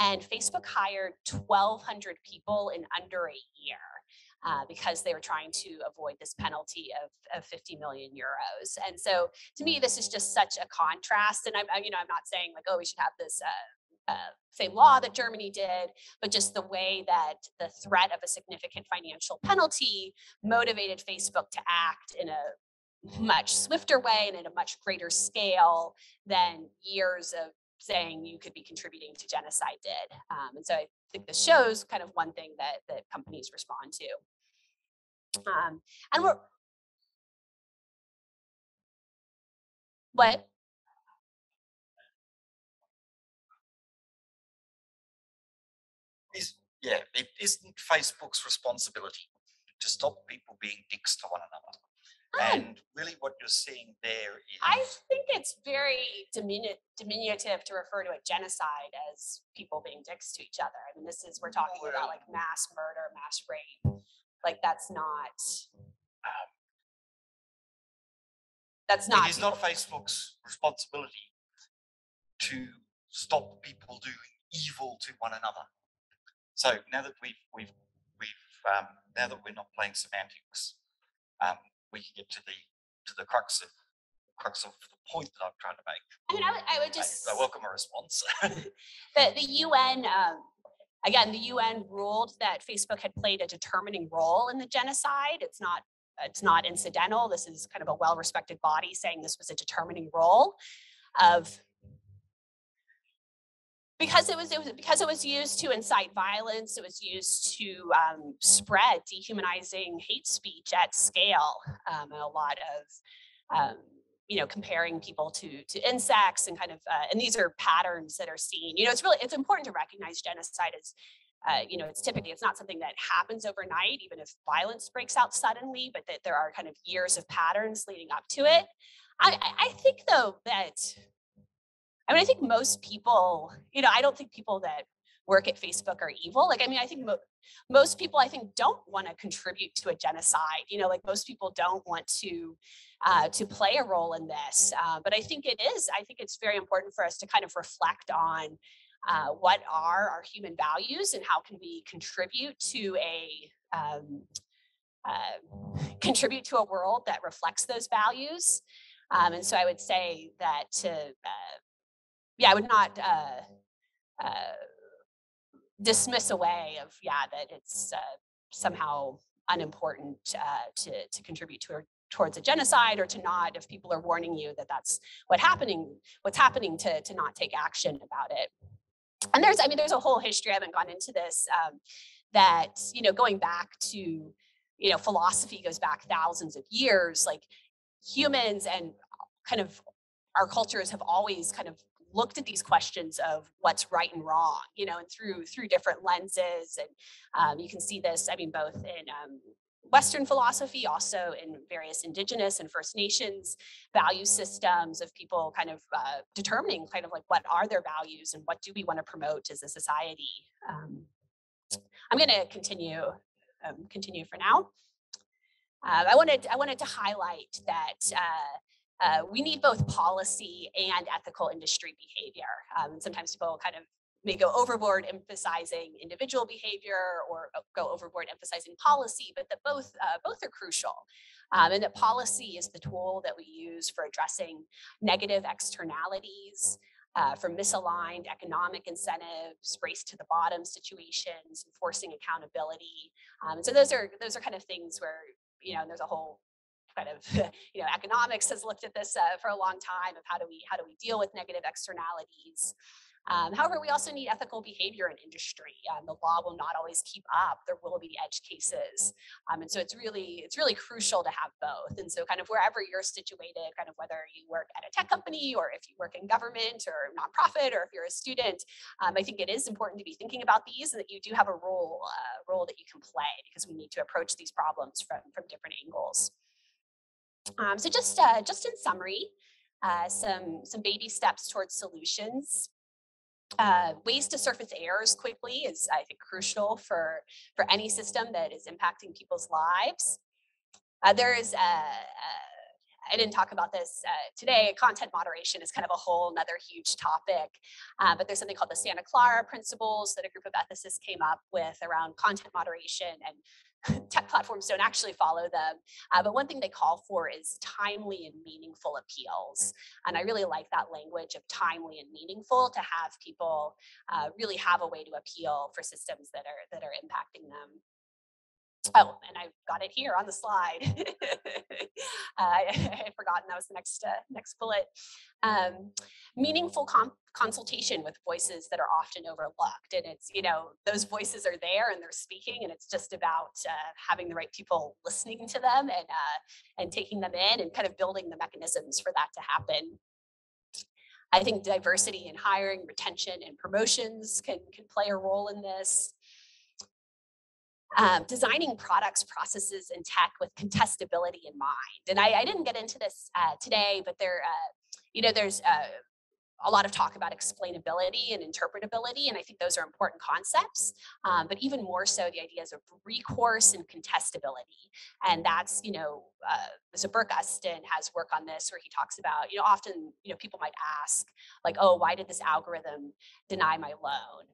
And Facebook hired 1,200 people in under a year. Uh, because they were trying to avoid this penalty of, of 50 million euros. And so to me, this is just such a contrast. And I'm, you know, I'm not saying like, oh, we should have this uh, uh, same law that Germany did, but just the way that the threat of a significant financial penalty motivated Facebook to act in a much swifter way and at a much greater scale than years of saying you could be contributing to genocide did. Um, and so I think this shows kind of one thing that, that companies respond to. Um, and we're, what? Is, yeah, it isn't Facebook's responsibility to stop people being dicks to one another. Um, And really, what you're seeing there is I think it's very diminu- diminutive to refer to a genocide as people being dicks to each other. I mean, this is, we're talking about like mass murder, mass rape. Like, that's not. Um, That's not. it is not Facebook's responsibility to stop people doing evil to one another. So now that we've we've we've um, now that we're not playing semantics, um, we can get to the to the crux of crux of the point that I'm trying to make. I mean, I would, I would I- just. I welcome a response. the, the UN, um, again, the UN ruled that Facebook had played a determining role in the genocide. It's not, it's not incidental. This is kind of a well-respected body saying this was a determining role of because it was, it was because it was used to incite violence. It was used to um, spread dehumanizing hate speech at scale. Um, and a lot of um, you know comparing people to to insects and kind of uh, and these are patterns that are seen you know it's really it's important to recognize genocide as uh, you know it's typically it's not something that happens overnight even if violence breaks out suddenly but that there are kind of years of patterns leading up to it i i I think though that i mean i think most people you know i don't think people that work at facebook are evil like i mean i think mo- most people i think don't want to contribute to a genocide you know like most people don't want to uh, to play a role in this. Uh, but I think it is, I think it's very important for us to kind of reflect on uh, what are our human values and how can we contribute to a um, uh, contribute to a world that reflects those values. Um, and so I would say that to, uh, yeah, I would not uh, uh, dismiss away of, yeah, that it's uh, somehow unimportant uh, to, to contribute to towards a genocide or to not if people are warning you that that's what happening what's happening to to not take action about it. And there's i mean there's a whole history i haven't gone into this um, that you know going back to you know philosophy goes back thousands of years like humans and kind of our cultures have always kind of looked at these questions of what's right and wrong you know and through through different lenses and um, you can see this i mean both in um, Western philosophy, also in various indigenous and First Nations value systems of people kind of uh, determining kind of like what are their values and what do we want to promote as a society. Um, I'm going to continue um, continue for now. Uh, I wanted I wanted to highlight that. Uh, uh, we need both policy and ethical industry behavior. Um, sometimes people kind of may go overboard emphasizing individual behavior or go overboard emphasizing policy, but that both uh, both are crucial. Um, and that policy is the tool that we use for addressing negative externalities, uh, from misaligned economic incentives, race to the bottom situations, enforcing accountability. Um, so those are those are kind of things where you know there's a whole kind of you know economics has looked at this uh, for a long time of how do we how do we deal with negative externalities um, however, we also need ethical behavior in industry. Um, the law will not always keep up. There will be edge cases, um, and so it's really it's really crucial to have both. And so, kind of wherever you're situated, kind of whether you work at a tech company or if you work in government or nonprofit or if you're a student, um, I think it is important to be thinking about these and that you do have a role uh, role that you can play because we need to approach these problems from from different angles. Um, so, just uh, just in summary. Uh, some some baby steps towards solutions uh, ways to surface errors quickly is, I think, crucial for, for any system that is impacting people's lives. Uh, there is, a, a, I didn't talk about this uh, today, content moderation is kind of a whole nother huge topic, uh, but there's something called the Santa Clara principles that a group of ethicists came up with around content moderation and tech platforms don't actually follow them. Uh, but one thing they call for is timely and meaningful appeals. And I really like that language of timely and meaningful to have people uh, really have a way to appeal for systems that are that are impacting them. Oh, and I've got it here on the slide. uh, I, had forgotten that was the next uh, next bullet. Um, meaningful consultation with voices that are often overlooked, and it's you know those voices are there and they're speaking, and it's just about uh, having the right people listening to them and uh, and taking them in and kind of building the mechanisms for that to happen. I think diversity in hiring, retention, and promotions can can play a role in this. Um, designing products, processes, and tech with contestability in mind. And I, I didn't get into this uh, today, but there, uh, you know, there's uh, a lot of talk about explainability and interpretability, and I think those are important concepts. Um, but even more so, the ideas of recourse and contestability, and that's you know, uh, so Berk Ustun has work on this where he talks about you know often you know people might ask like, oh, why did this algorithm deny my loan?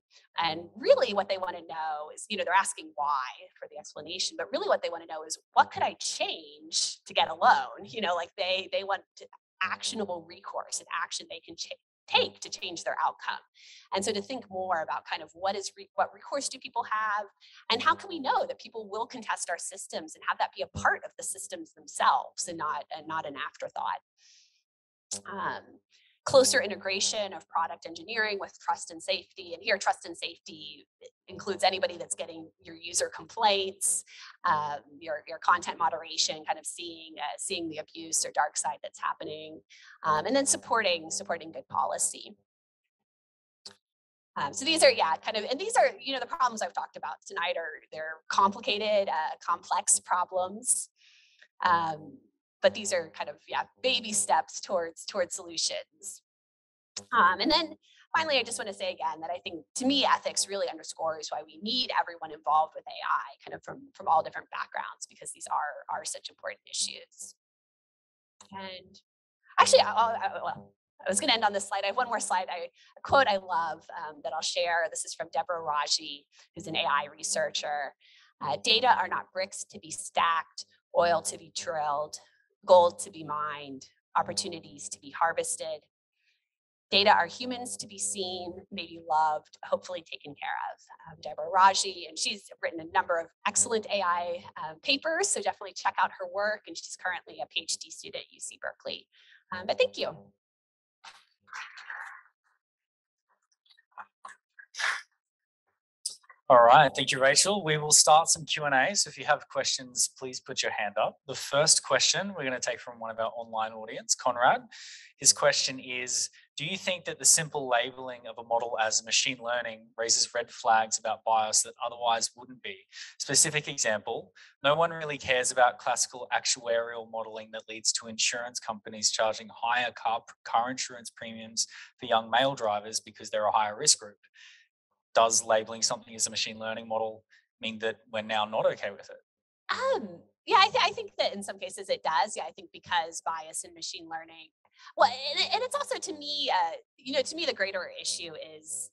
And really, what they want to know is you know they're asking why for the explanation, but really what they want to know is what could I change to get a loan? You know, like they they want to actionable recourse and action they can take to change their outcome. And so to think more about kind of what is re- what recourse do people have and how can we know that people will contest our systems and have that be a part of the systems themselves and not and not an afterthought. Um, closer integration of product engineering with trust and safety. And here, trust and safety includes anybody that's getting your user complaints, um, your, your content moderation, kind of seeing uh, seeing the abuse or dark side that's happening, um, and then supporting supporting good policy. Um, so these are, yeah, kind of, and these are, you know, the problems I've talked about tonight are they're complicated, uh, complex problems. Um, but these are kind of yeah baby steps towards towards solutions um, and then finally i just want to say again that i think to me ethics really underscores why we need everyone involved with ai kind of from from all different backgrounds because these are are such important issues and actually I, I, well, I was going to end on this slide. I have one more slide. I, a quote I love um, that I'll share. This is from Deborah Raji, who's an AI researcher. Uh, data are not bricks to be stacked, oil to be drilled, gold to be mined, opportunities to be harvested. Data are humans to be seen, maybe loved, hopefully taken care of. Um, Deborah Raji, and she's written a number of excellent AI um, papers, so definitely check out her work. And she's currently a PhD student at UC Berkeley. Um, but thank you. All right, thank you, Rachel. We will start some Q&A. So if you have questions, please put your hand up. The first question we're going to take from one of our online audience, Conrad. His question is, do you think that the simple labeling of a model as machine learning raises red flags about bias that otherwise wouldn't be? Specific example, no one really cares about classical actuarial modeling that leads to insurance companies charging higher car, car insurance premiums for young male drivers because they're a higher risk group does labeling something as a machine learning model mean that we're now not okay with it? Um, yeah, I, th- I think that in some cases it does. Yeah, I think because bias in machine learning, well, and, and it's also to me, uh, you know, to me the greater issue is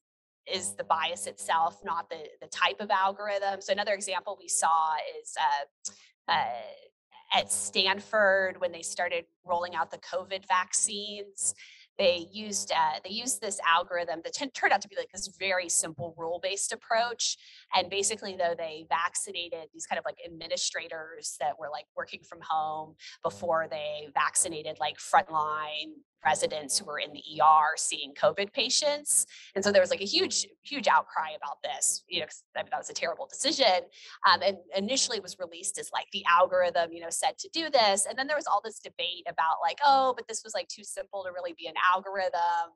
is the bias itself, not the the type of algorithm. So another example we saw is uh, uh, at Stanford when they started rolling out the COVID vaccines they used uh, they used this algorithm that t- turned out to be like this very simple rule based approach and basically though they vaccinated these kind of like administrators that were like working from home before they vaccinated like frontline residents who were in the ER seeing COVID patients. And so there was like a huge, huge outcry about this, you know, I mean, that was a terrible decision. Um, and initially it was released as like the algorithm, you know, said to do this. And then there was all this debate about like, oh, but this was like too simple to really be an algorithm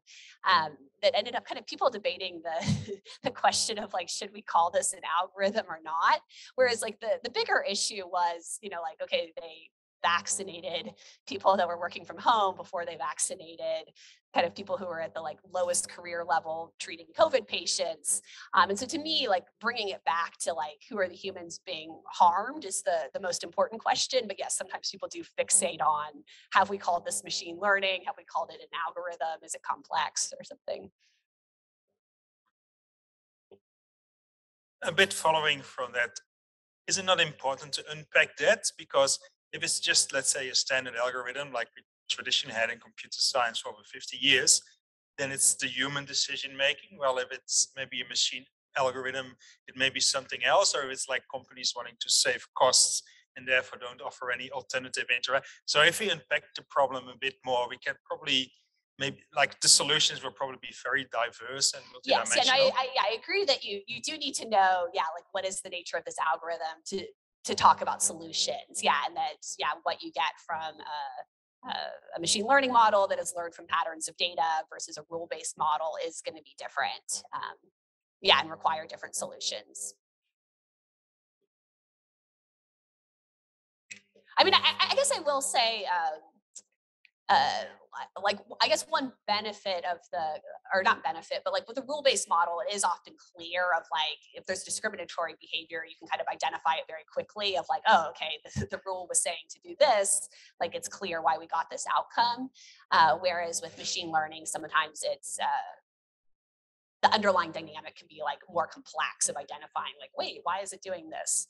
um, that ended up kind of people debating the, the question of like, should we call this an algorithm or not? Whereas like the, the bigger issue was, you know, like, okay, they vaccinated people that were working from home before they vaccinated kind of people who were at the like lowest career level treating covid patients. Um, and so to me like bringing it back to like who are the humans being harmed is the the most important question. But yes sometimes people do fixate on have we called this machine learning? Have we called it an algorithm? Is it complex or something a bit following from that is it not important to unpack that because if it's just, let's say, a standard algorithm like we traditionally had in computer science for over 50 years, then it's the human decision making. Well, if it's maybe a machine algorithm, it may be something else, or if it's like companies wanting to save costs and therefore don't offer any alternative interact. So if we unpack the problem a bit more, we can probably maybe like the solutions will probably be very diverse and yes and I, I, I agree that you you do need to know yeah like what is the nature of this algorithm to to talk about solutions. Yeah, and that yeah, what you get from a, a machine learning model that is learned from patterns of data versus a rule-based model is going to be different. Um, yeah, and require different solutions. I mean, I, I- guess I will say, um, uh, like, I guess one benefit of the, or not benefit, but like with the rule-based model, it is often clear of like, if there's discriminatory behavior, you can kind of identify it very quickly of like, oh, okay, the, the rule was saying to do this, like it's clear why we got this outcome. Uh, whereas with machine learning, sometimes it's, uh, the underlying dynamic can be like more complex of identifying like, wait, why is it doing this?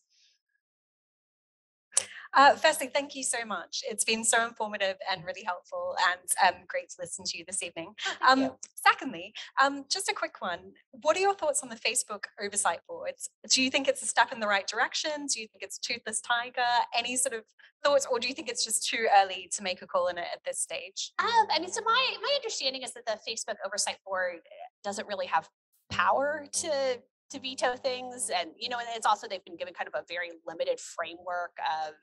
Uh, firstly, thank you so much. It's been so informative and really helpful and um, great to listen to you this evening. Um, you. secondly, um, just a quick one. What are your thoughts on the Facebook oversight boards? Do you think it's a step in the right direction? Do you think it's toothless tiger? Any sort of thoughts, or do you think it's just too early to make a call on it at this stage? Um, I mean, so my my understanding is that the Facebook oversight board doesn't really have power to to veto things, and you know, and it's also they've been given kind of a very limited framework of,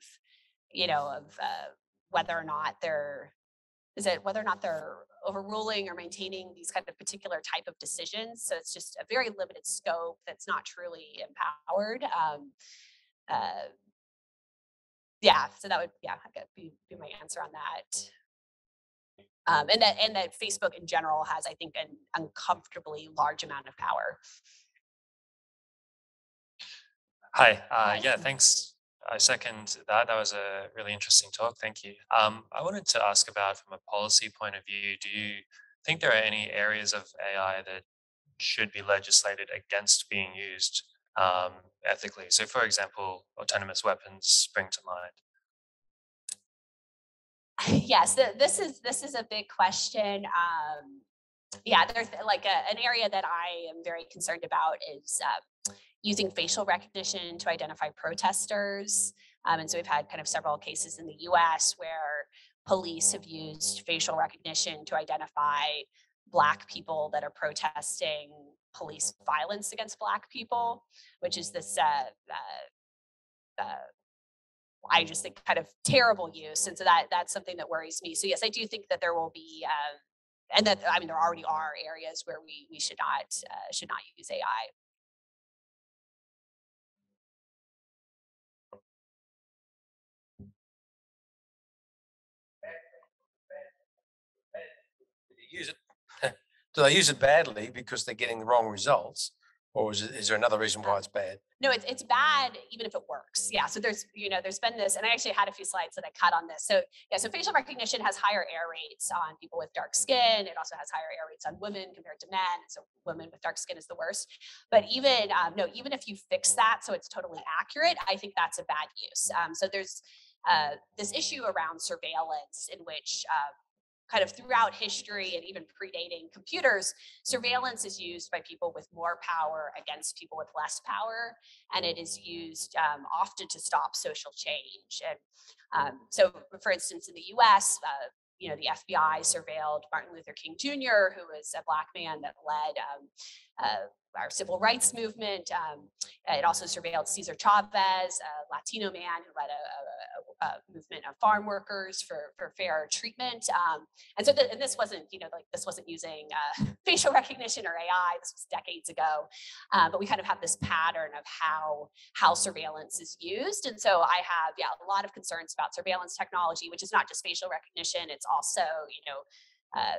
you know, of uh, whether or not they're is it whether or not they're overruling or maintaining these kind of particular type of decisions. So it's just a very limited scope that's not truly empowered. Um, uh, yeah, so that would yeah be be my answer on that. Um, and that and that Facebook in general has, I think, an uncomfortably large amount of power. Hi, uh, Hi. yeah, thanks. I second that. That was a really interesting talk. Thank you. Um, I wanted to ask about from a policy point of view, do you think there are any areas of AI that should be legislated against being used um, ethically? So, for example, autonomous weapons spring to mind. yes, this is this is a big question. Um, yeah, there's like a, an area that I am very concerned about is um, using facial recognition to identify protesters. Um, and so we've had kind of several cases in the U.S. where police have used facial recognition to identify black people that are protesting police violence against black people, which is this uh, uh, uh, I just think kind of terrible use. And so that that's something that worries me. So yes, I do think that there will be, um, and that I mean there already are areas where we we should not uh, should not use AI. Use it, do they use it badly because they're getting the wrong results? Or is it, is there another reason why it's bad? No, it's it's bad even if it works. Yeah. So there's you know there's been this, and I actually had a few slides that I cut on this. So yeah, so facial recognition has higher error rates on people with dark skin. It also has higher error rates on women compared to men. So women with dark skin is the worst. But even um, no, even if you fix that so it's totally accurate, I think that's a bad use. Um, so there's uh, this issue around surveillance in which uh, kind of throughout history and even predating computers, surveillance is used by people with more power against people with less power, and it is used um, often to stop social change. And um, so, for instance, in the U.S., uh, you know, the FBI surveilled Martin Luther King Jr., who was a black man that led um, uh, our civil rights movement. Um, it also surveilled Cesar Chavez, a Latino man who led a, a, a, movement of farm workers for, for fair treatment. Um, and so, and this wasn't, you know, like this wasn't using uh, facial recognition or AI. This was decades ago. Uh, but we kind of have this pattern of how how surveillance is used. And so, I have, yeah, a lot of concerns about surveillance technology, which is not just facial recognition. It's also, you know. Uh,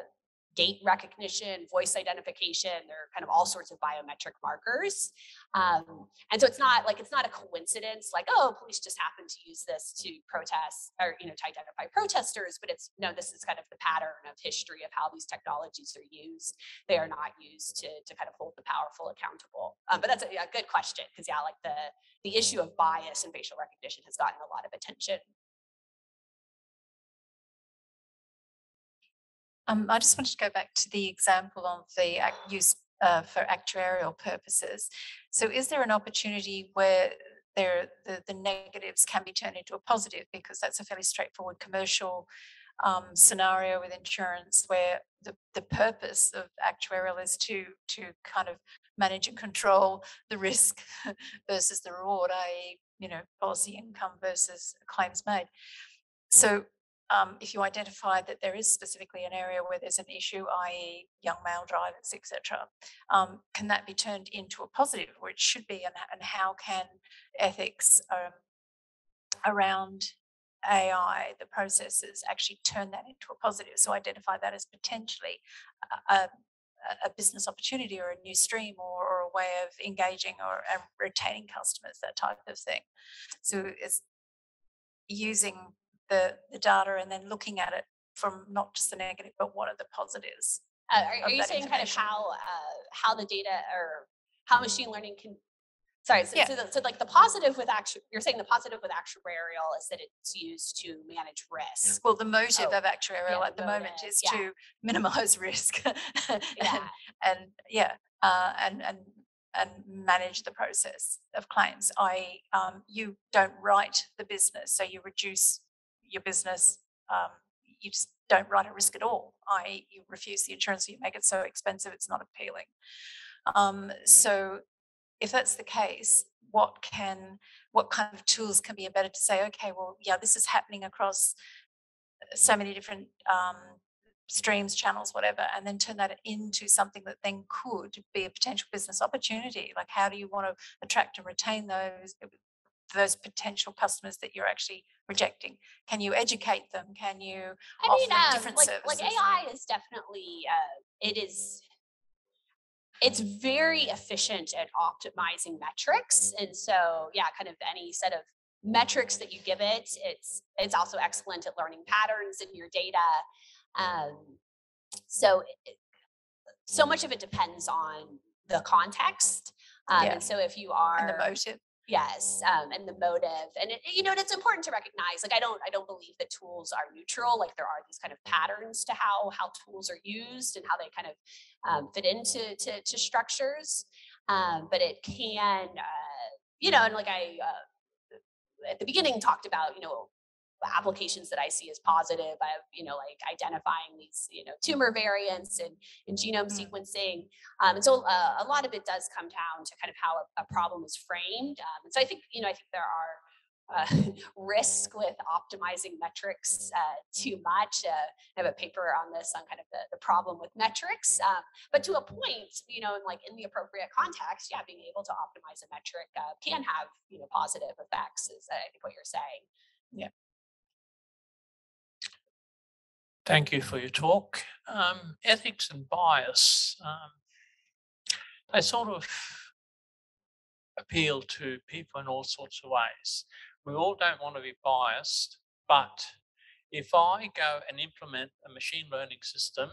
gait recognition, voice identification. There are kind of all sorts of biometric markers. Um, and so it's not like it's not a coincidence, like, oh, police just happened to use this to protest or, you know, to identify protesters, but it's no, this is kind of the pattern of history of how these technologies are used. They are not used to, to kind of hold the powerful accountable. Um, but that's a, a good question because yeah, like the the issue of bias and facial recognition has gotten a lot of attention. Um, I just wanted to go back to the example of the use uh, for actuarial purposes. So is there an opportunity where there, the, the negatives can be turned into a positive? Because that's a fairly straightforward commercial um, scenario with insurance where the, the purpose of actuarial is to, to kind of manage and control the risk versus the reward, i.e., you know, policy income versus claims made. So um, if you identify that there is specifically an area where there's an issue, i.e., young male drivers, etc., um, can that be turned into a positive, or it should be, and, and how can ethics um, around AI, the processes actually turn that into a positive. So identify that as potentially a, a, business opportunity or a new stream or, or a way of engaging or retaining customers, that type of thing. So it's using the, the data and then looking at it from not just the negative, but what are the positives? Uh, are, are you saying kind of how, uh, how the data or how machine learning can? Sorry, so, Yeah. so, the- so like the positive with actu, you're saying the positive with actuarial is that it's used to manage risk. Well, the motive Oh, of actuarial yeah, at the the moment is yeah. to minimize risk. and, Yeah. and yeah, uh, and and and manage the process of claims. I um, you don't write the business, so you reduce your business. Um, you just don't run a risk at all. I you refuse the insurance, you make it so expensive it's not appealing. Um, so if that's the case, what can what kind of tools can be embedded to say, okay, well, yeah, this is happening across so many different um, streams, channels, whatever, and then turn that into something that then could be a potential business opportunity. Like, how do you want to attract and retain those those potential customers that you're actually rejecting? Can you educate them? Can you I offer mean, them um, different like, services? like AI is definitely, uh, it is, it's very efficient at optimizing metrics. And so, yeah, kind of any set of metrics that you give it, it's, it's also excellent at learning patterns in your data. Um, so, it- so much of it depends on the context. Um, Yeah. and so if you are and the motive. Yes, um, and the motive, and it, you know, and it's important to recognize. Like, I don't, I don't believe that tools are neutral. Like, there are these kind of patterns to how how tools are used and how they kind of um, fit into to, to structures. Um, but it can, uh, you know, and like I uh, at the beginning talked about, you know, applications that I see as positive. Have, you know, like identifying these, you know, tumor variants and, and genome Mm. sequencing. Um, and so uh, a lot of it does come down to kind of how a, a problem is framed. Um, and so I think, you know, I think there are uh, risk with optimizing metrics uh, too much. Uh, I have a paper on this on kind of the, the problem with metrics. Um, but to a point, you know, in like in the appropriate context, yeah, being able to optimize a metric uh, can have, you know, positive effects is I think what you're saying. Thank you for your talk. Um, ethics and bias, um, they sort of appeal to people in all sorts of ways. We all don't want to be biased, but if I go and implement a machine learning system,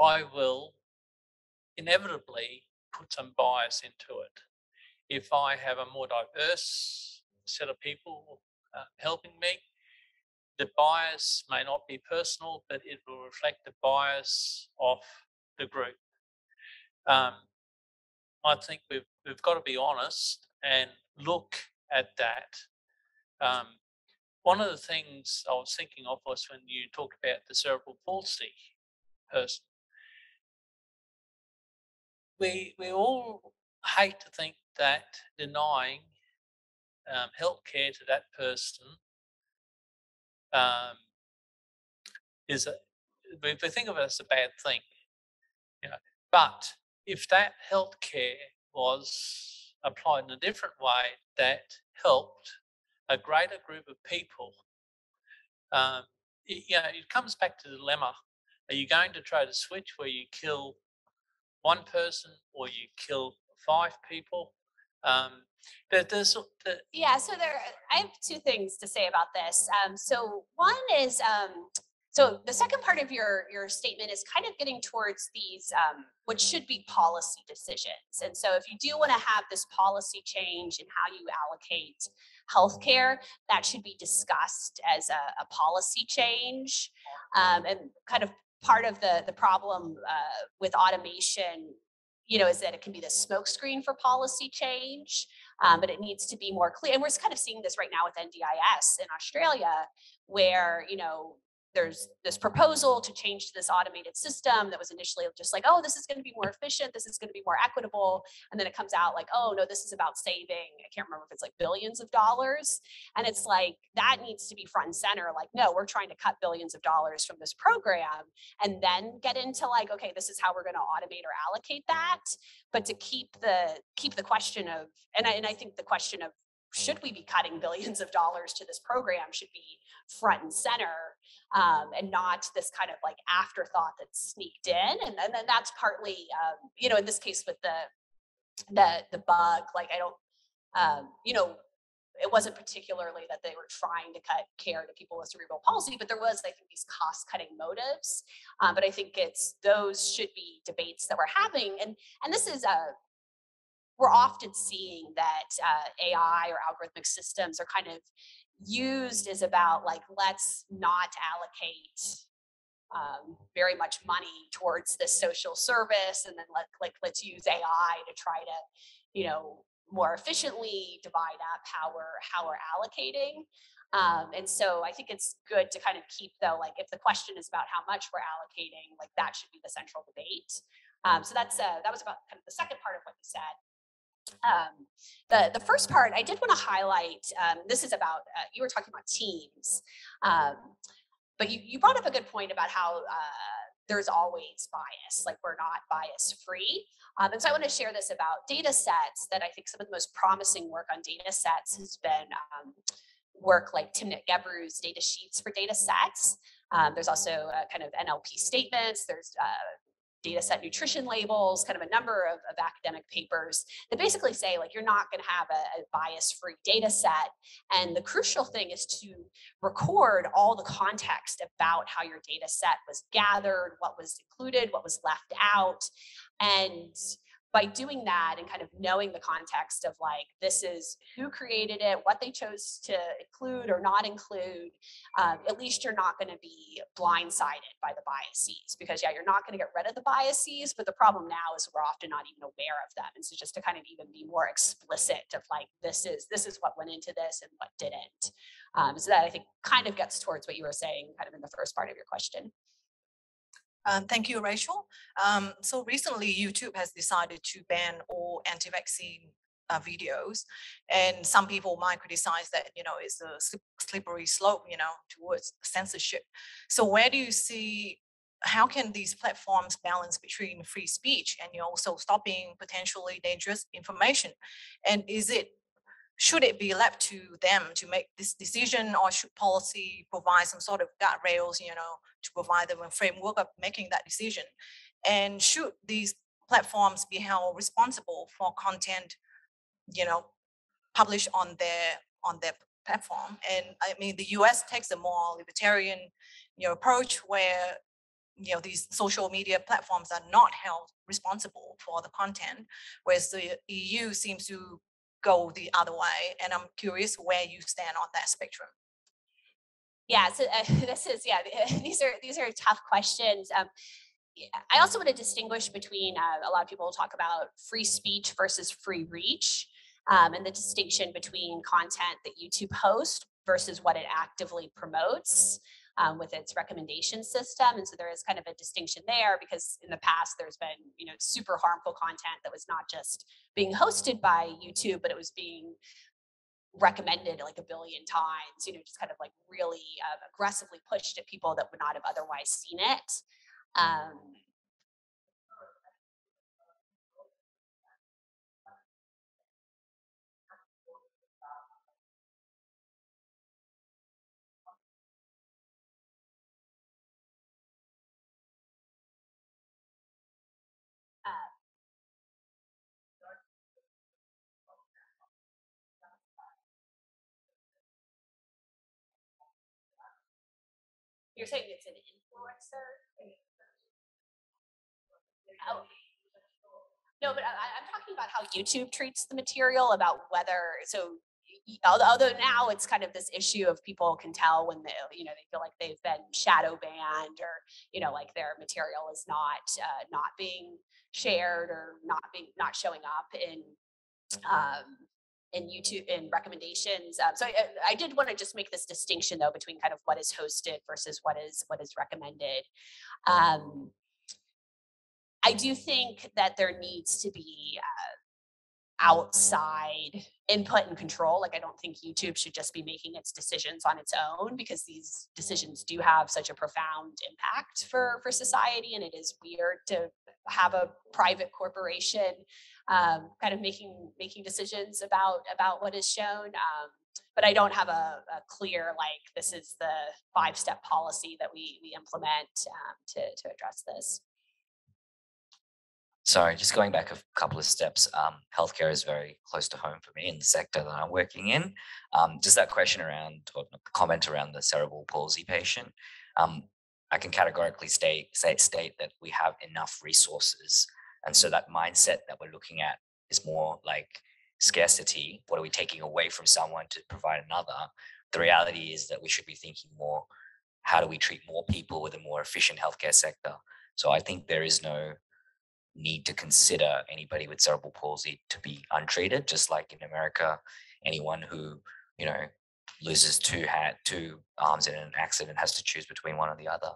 I will inevitably put some bias into it. If I have a more diverse set of people uh, helping me, the bias may not be personal, but it will reflect the bias of the group. Um, I think we've, we've got to be honest and look at that. Um, one of the things I was thinking of was when you talked about the cerebral palsy person. We, we all hate to think that denying um, healthcare to that person um, is a, we, think of it as a bad thing. You know, but if that healthcare was applied in a different way that helped a greater group of people, um, it, you know, it comes back to the dilemma: Are you going to try to switch where you kill one person or you kill five people? Um, the, Yeah, so there, I have two things to say about this. Um, so one is, um, so the second part of your your statement is kind of getting towards these um, what should be policy decisions. And so if you do want to have this policy change in how you allocate healthcare, that should be discussed as a, a policy change. Um, and kind of part of the the problem uh, with automation, you know, is that it can be the smokescreen for policy change um, but it needs to be more clear. And we're kind of seeing this right now with NDIS in Australia, where you know there's this proposal to change this automated system that was initially just like, oh, this is going to be more efficient, this is going to be more equitable, and then it comes out like, oh no, this is about saving. I can't remember if it's like billions of dollars, and it's like that needs to be front and center. Like, no, we're trying to cut billions of dollars from this program, and then get into like, okay, this is how we're going to automate or allocate that but to keep the keep the question of and I, and I think the question of should we be cutting billions of dollars to this program should be front and center um, and not this kind of like afterthought that's sneaked in. And, and then that's partly, um, you know, in this case with the the the bug, like I don't, um, you know, it wasn't particularly that they were trying to cut care to people with cerebral palsy, but there was, I think, these cost-cutting motives. Um, but I think it's those should be debates that we're having, and and this is a we're often seeing that uh, AI or algorithmic systems are kind of used is about like let's not allocate um, very much money towards this social service and then let like let's use AI to try to you know more efficiently divide up how we're how we're allocating. Um, and so I think it's good to kind of keep though like if the question is about how much we're allocating like that should be the central debate. Um, so that's uh, that was about kind of the second part of what you said um, the, the first part, I did want to highlight, um, this is about, uh, you were talking about teams, um, but you, you brought up a good point about how uh, there's always bias, like we're not bias free. Um, and so I want to share this about data sets that I think some of the most promising work on data sets has been um, work like Timnit Gebru's data sheets for data sets. Um, there's also uh, kind of NLP statements. There's uh, data set nutrition labels, kind of a number of, of academic papers that basically say like you're not going to have a, a bias-free data set. And the crucial thing is to record all the context about how your data set was gathered, what was included, what was left out. And by doing that and kind of knowing the context of like this is who created it what they chose to include or not include um, at least you're not going to be blindsided by the biases because yeah you're not going to get rid of the biases but the problem now is we're often not even aware of them. And so just to kind of even be more explicit of like this is this is what went into this and what didn't. Um, so that i think kind of gets towards what you were saying kind of in the first part of your question uh, thank you, Rachel. Um, so recently, YouTube has decided to ban all anti-vaccine uh, videos, and some people might criticize that you know it's a slip, slippery slope, you know, towards censorship. So where do you see? How can these platforms balance between free speech and you know, also stopping potentially dangerous information? And is it should it be left to them to make this decision or should policy provide some sort of guardrails, you know, to provide them a framework of making that decision? And should these platforms be held responsible for content, you know, published on their on their platform? And I mean, the U.S. takes a more libertarian, you know, approach where you know these social media platforms are not held responsible for the content, whereas the EU seems to go the other way. And I'm curious where you stand on that spectrum. Yeah, so uh, this is yeah. These are these are tough questions. Um, I also want to distinguish between uh, a lot of people talk about free speech versus free reach, um, and the distinction between content that YouTube hosts versus what it actively promotes um, with its recommendation system. And so there is kind of a distinction there because in the past there's been, you know, super harmful content that was not just being hosted by YouTube, but it was being recommended like a billion times, you know, just kind of like really uh, aggressively pushed at people that would not have otherwise seen it. Um, You're saying it's an influencer? Oh. No, but I, I'm talking about how YouTube treats the material, about whether, so although, although now it's kind of this issue of people can tell when they, you know, they feel like they've been shadow banned or, you know, like their material is not, uh, not being shared or not being, not showing up in, um, in YouTube in recommendations. Um, so I, I did want to just make this distinction though between kind of what is hosted versus what is what is recommended. Um, I do think that there needs to be uh, outside input and control. Like I don't think YouTube should just be making its decisions on its own because these decisions do have such a profound impact for for society, and it is weird to have a private corporation um, kind of making making decisions about about what is shown. Um, but I don't have a, a clear like this is the five step policy that we we implement um, to to address this. Sorry, just going back a couple of steps. Um, healthcare is very close to home for me in the sector that I'm working in. Um, just that question around or comment around the cerebral palsy patient. Um, I can categorically state, say, state that we have enough resources. And so that mindset that we're looking at is more like scarcity. What are we taking away from someone to provide another? The reality is that we should be thinking more, how do we treat more people with a more efficient healthcare sector? So I think there is no need to consider anybody with cerebral palsy to be untreated, just like in America, anyone who, you know, loses two hat two arms in an accident has to choose between one or the other.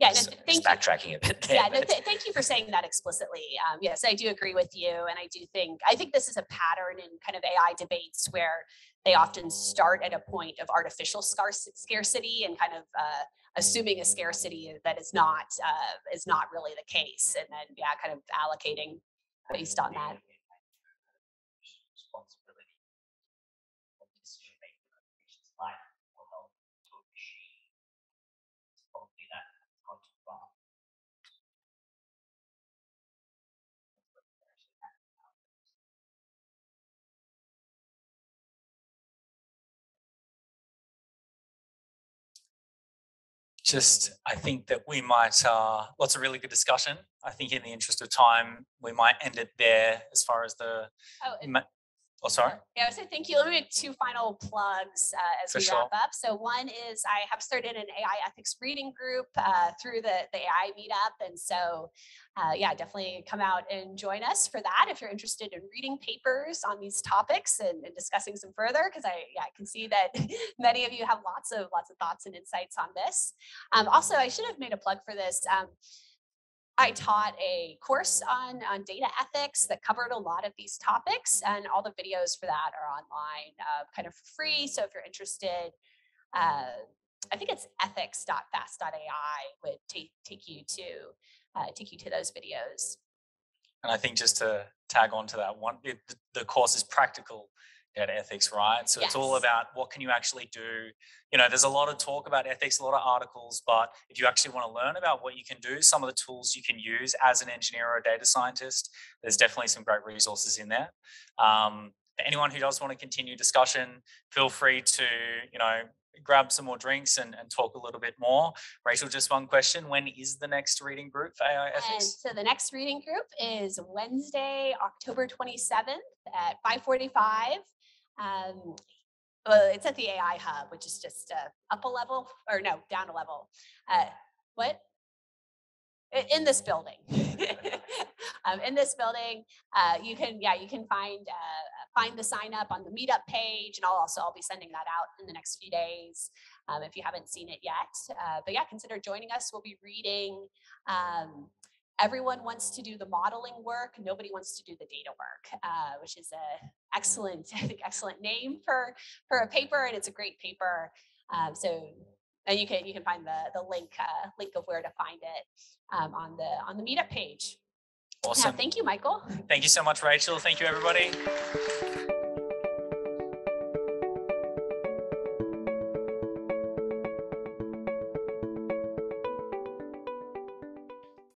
Yeah, no, So th- just thank you. a bit there. Yeah, no, th- thank you for saying that explicitly. Um, yes, I do agree with you. And I do think, I think this is a pattern in kind of AI debates where they often start at a point of artificial scarce- scarcity and kind of uh, assuming a scarcity that is not, uh, is not really the case. And then, yeah, kind of allocating based on that. responsibility of decision making on a patient's life or health to a machine. It's probably that has gone too far. Just I think that we might uh, lots of really good discussion. I think in the interest of time, we might end it there as far as the. Oh, ma- Oh, sorry. Yeah, I say thank you. Let me make two final plugs uh, as For we sure. wrap up. So one is I have started an AI ethics reading group uh, through the, the AI meetup. And so, uh, yeah, definitely come out and join us for that if you're interested in reading papers on these topics and, and discussing some further, because I, yeah, I can see that many of you have lots of lots of thoughts and insights on this. Um, also, I should have made a plug for this. Um, I taught a course on, on data ethics that covered a lot of these topics, and all the videos for that are online, uh, kind of free. So if you're interested, uh, I think it's ethics.fast.ai would take take you to uh, take you to those videos. And I think just to tag on to that one, it, the course is practical data ethics, right? So it's all about what can you actually do. You know, there's a lot of talk about ethics, a lot of articles, but if you actually want to learn about what you can do, some of the tools you can use as an engineer or a data scientist, there's definitely some great resources in there. Um, for anyone who does want to continue discussion, feel free to, you know, grab some more drinks and, and talk a little bit more. Rachel, just one question. When is the next reading group for AI And so the next reading group is Wednesday, October 27th at 5:45. Um, well, it's at the AI Hub, which is just uh, up a level or no, down a level. Uh, what? In this building. um, in this building, uh, you can yeah you can find uh, find the sign up on the meetup page, and I'll also I'll be sending that out in the next few days um, if you haven't seen it yet. Uh, but yeah, consider joining us. We'll be reading. Um, everyone wants to do the modeling work. Nobody wants to do the data work, uh, which is a excellent, I think, excellent name for for a paper, and it's a great paper. Um, so, and you can you can find the the link uh, link of where to find it um, on the on the meetup page. Yeah, Awesome. thank you, Michael. Thank you so much, Rachel. Thank you, everybody.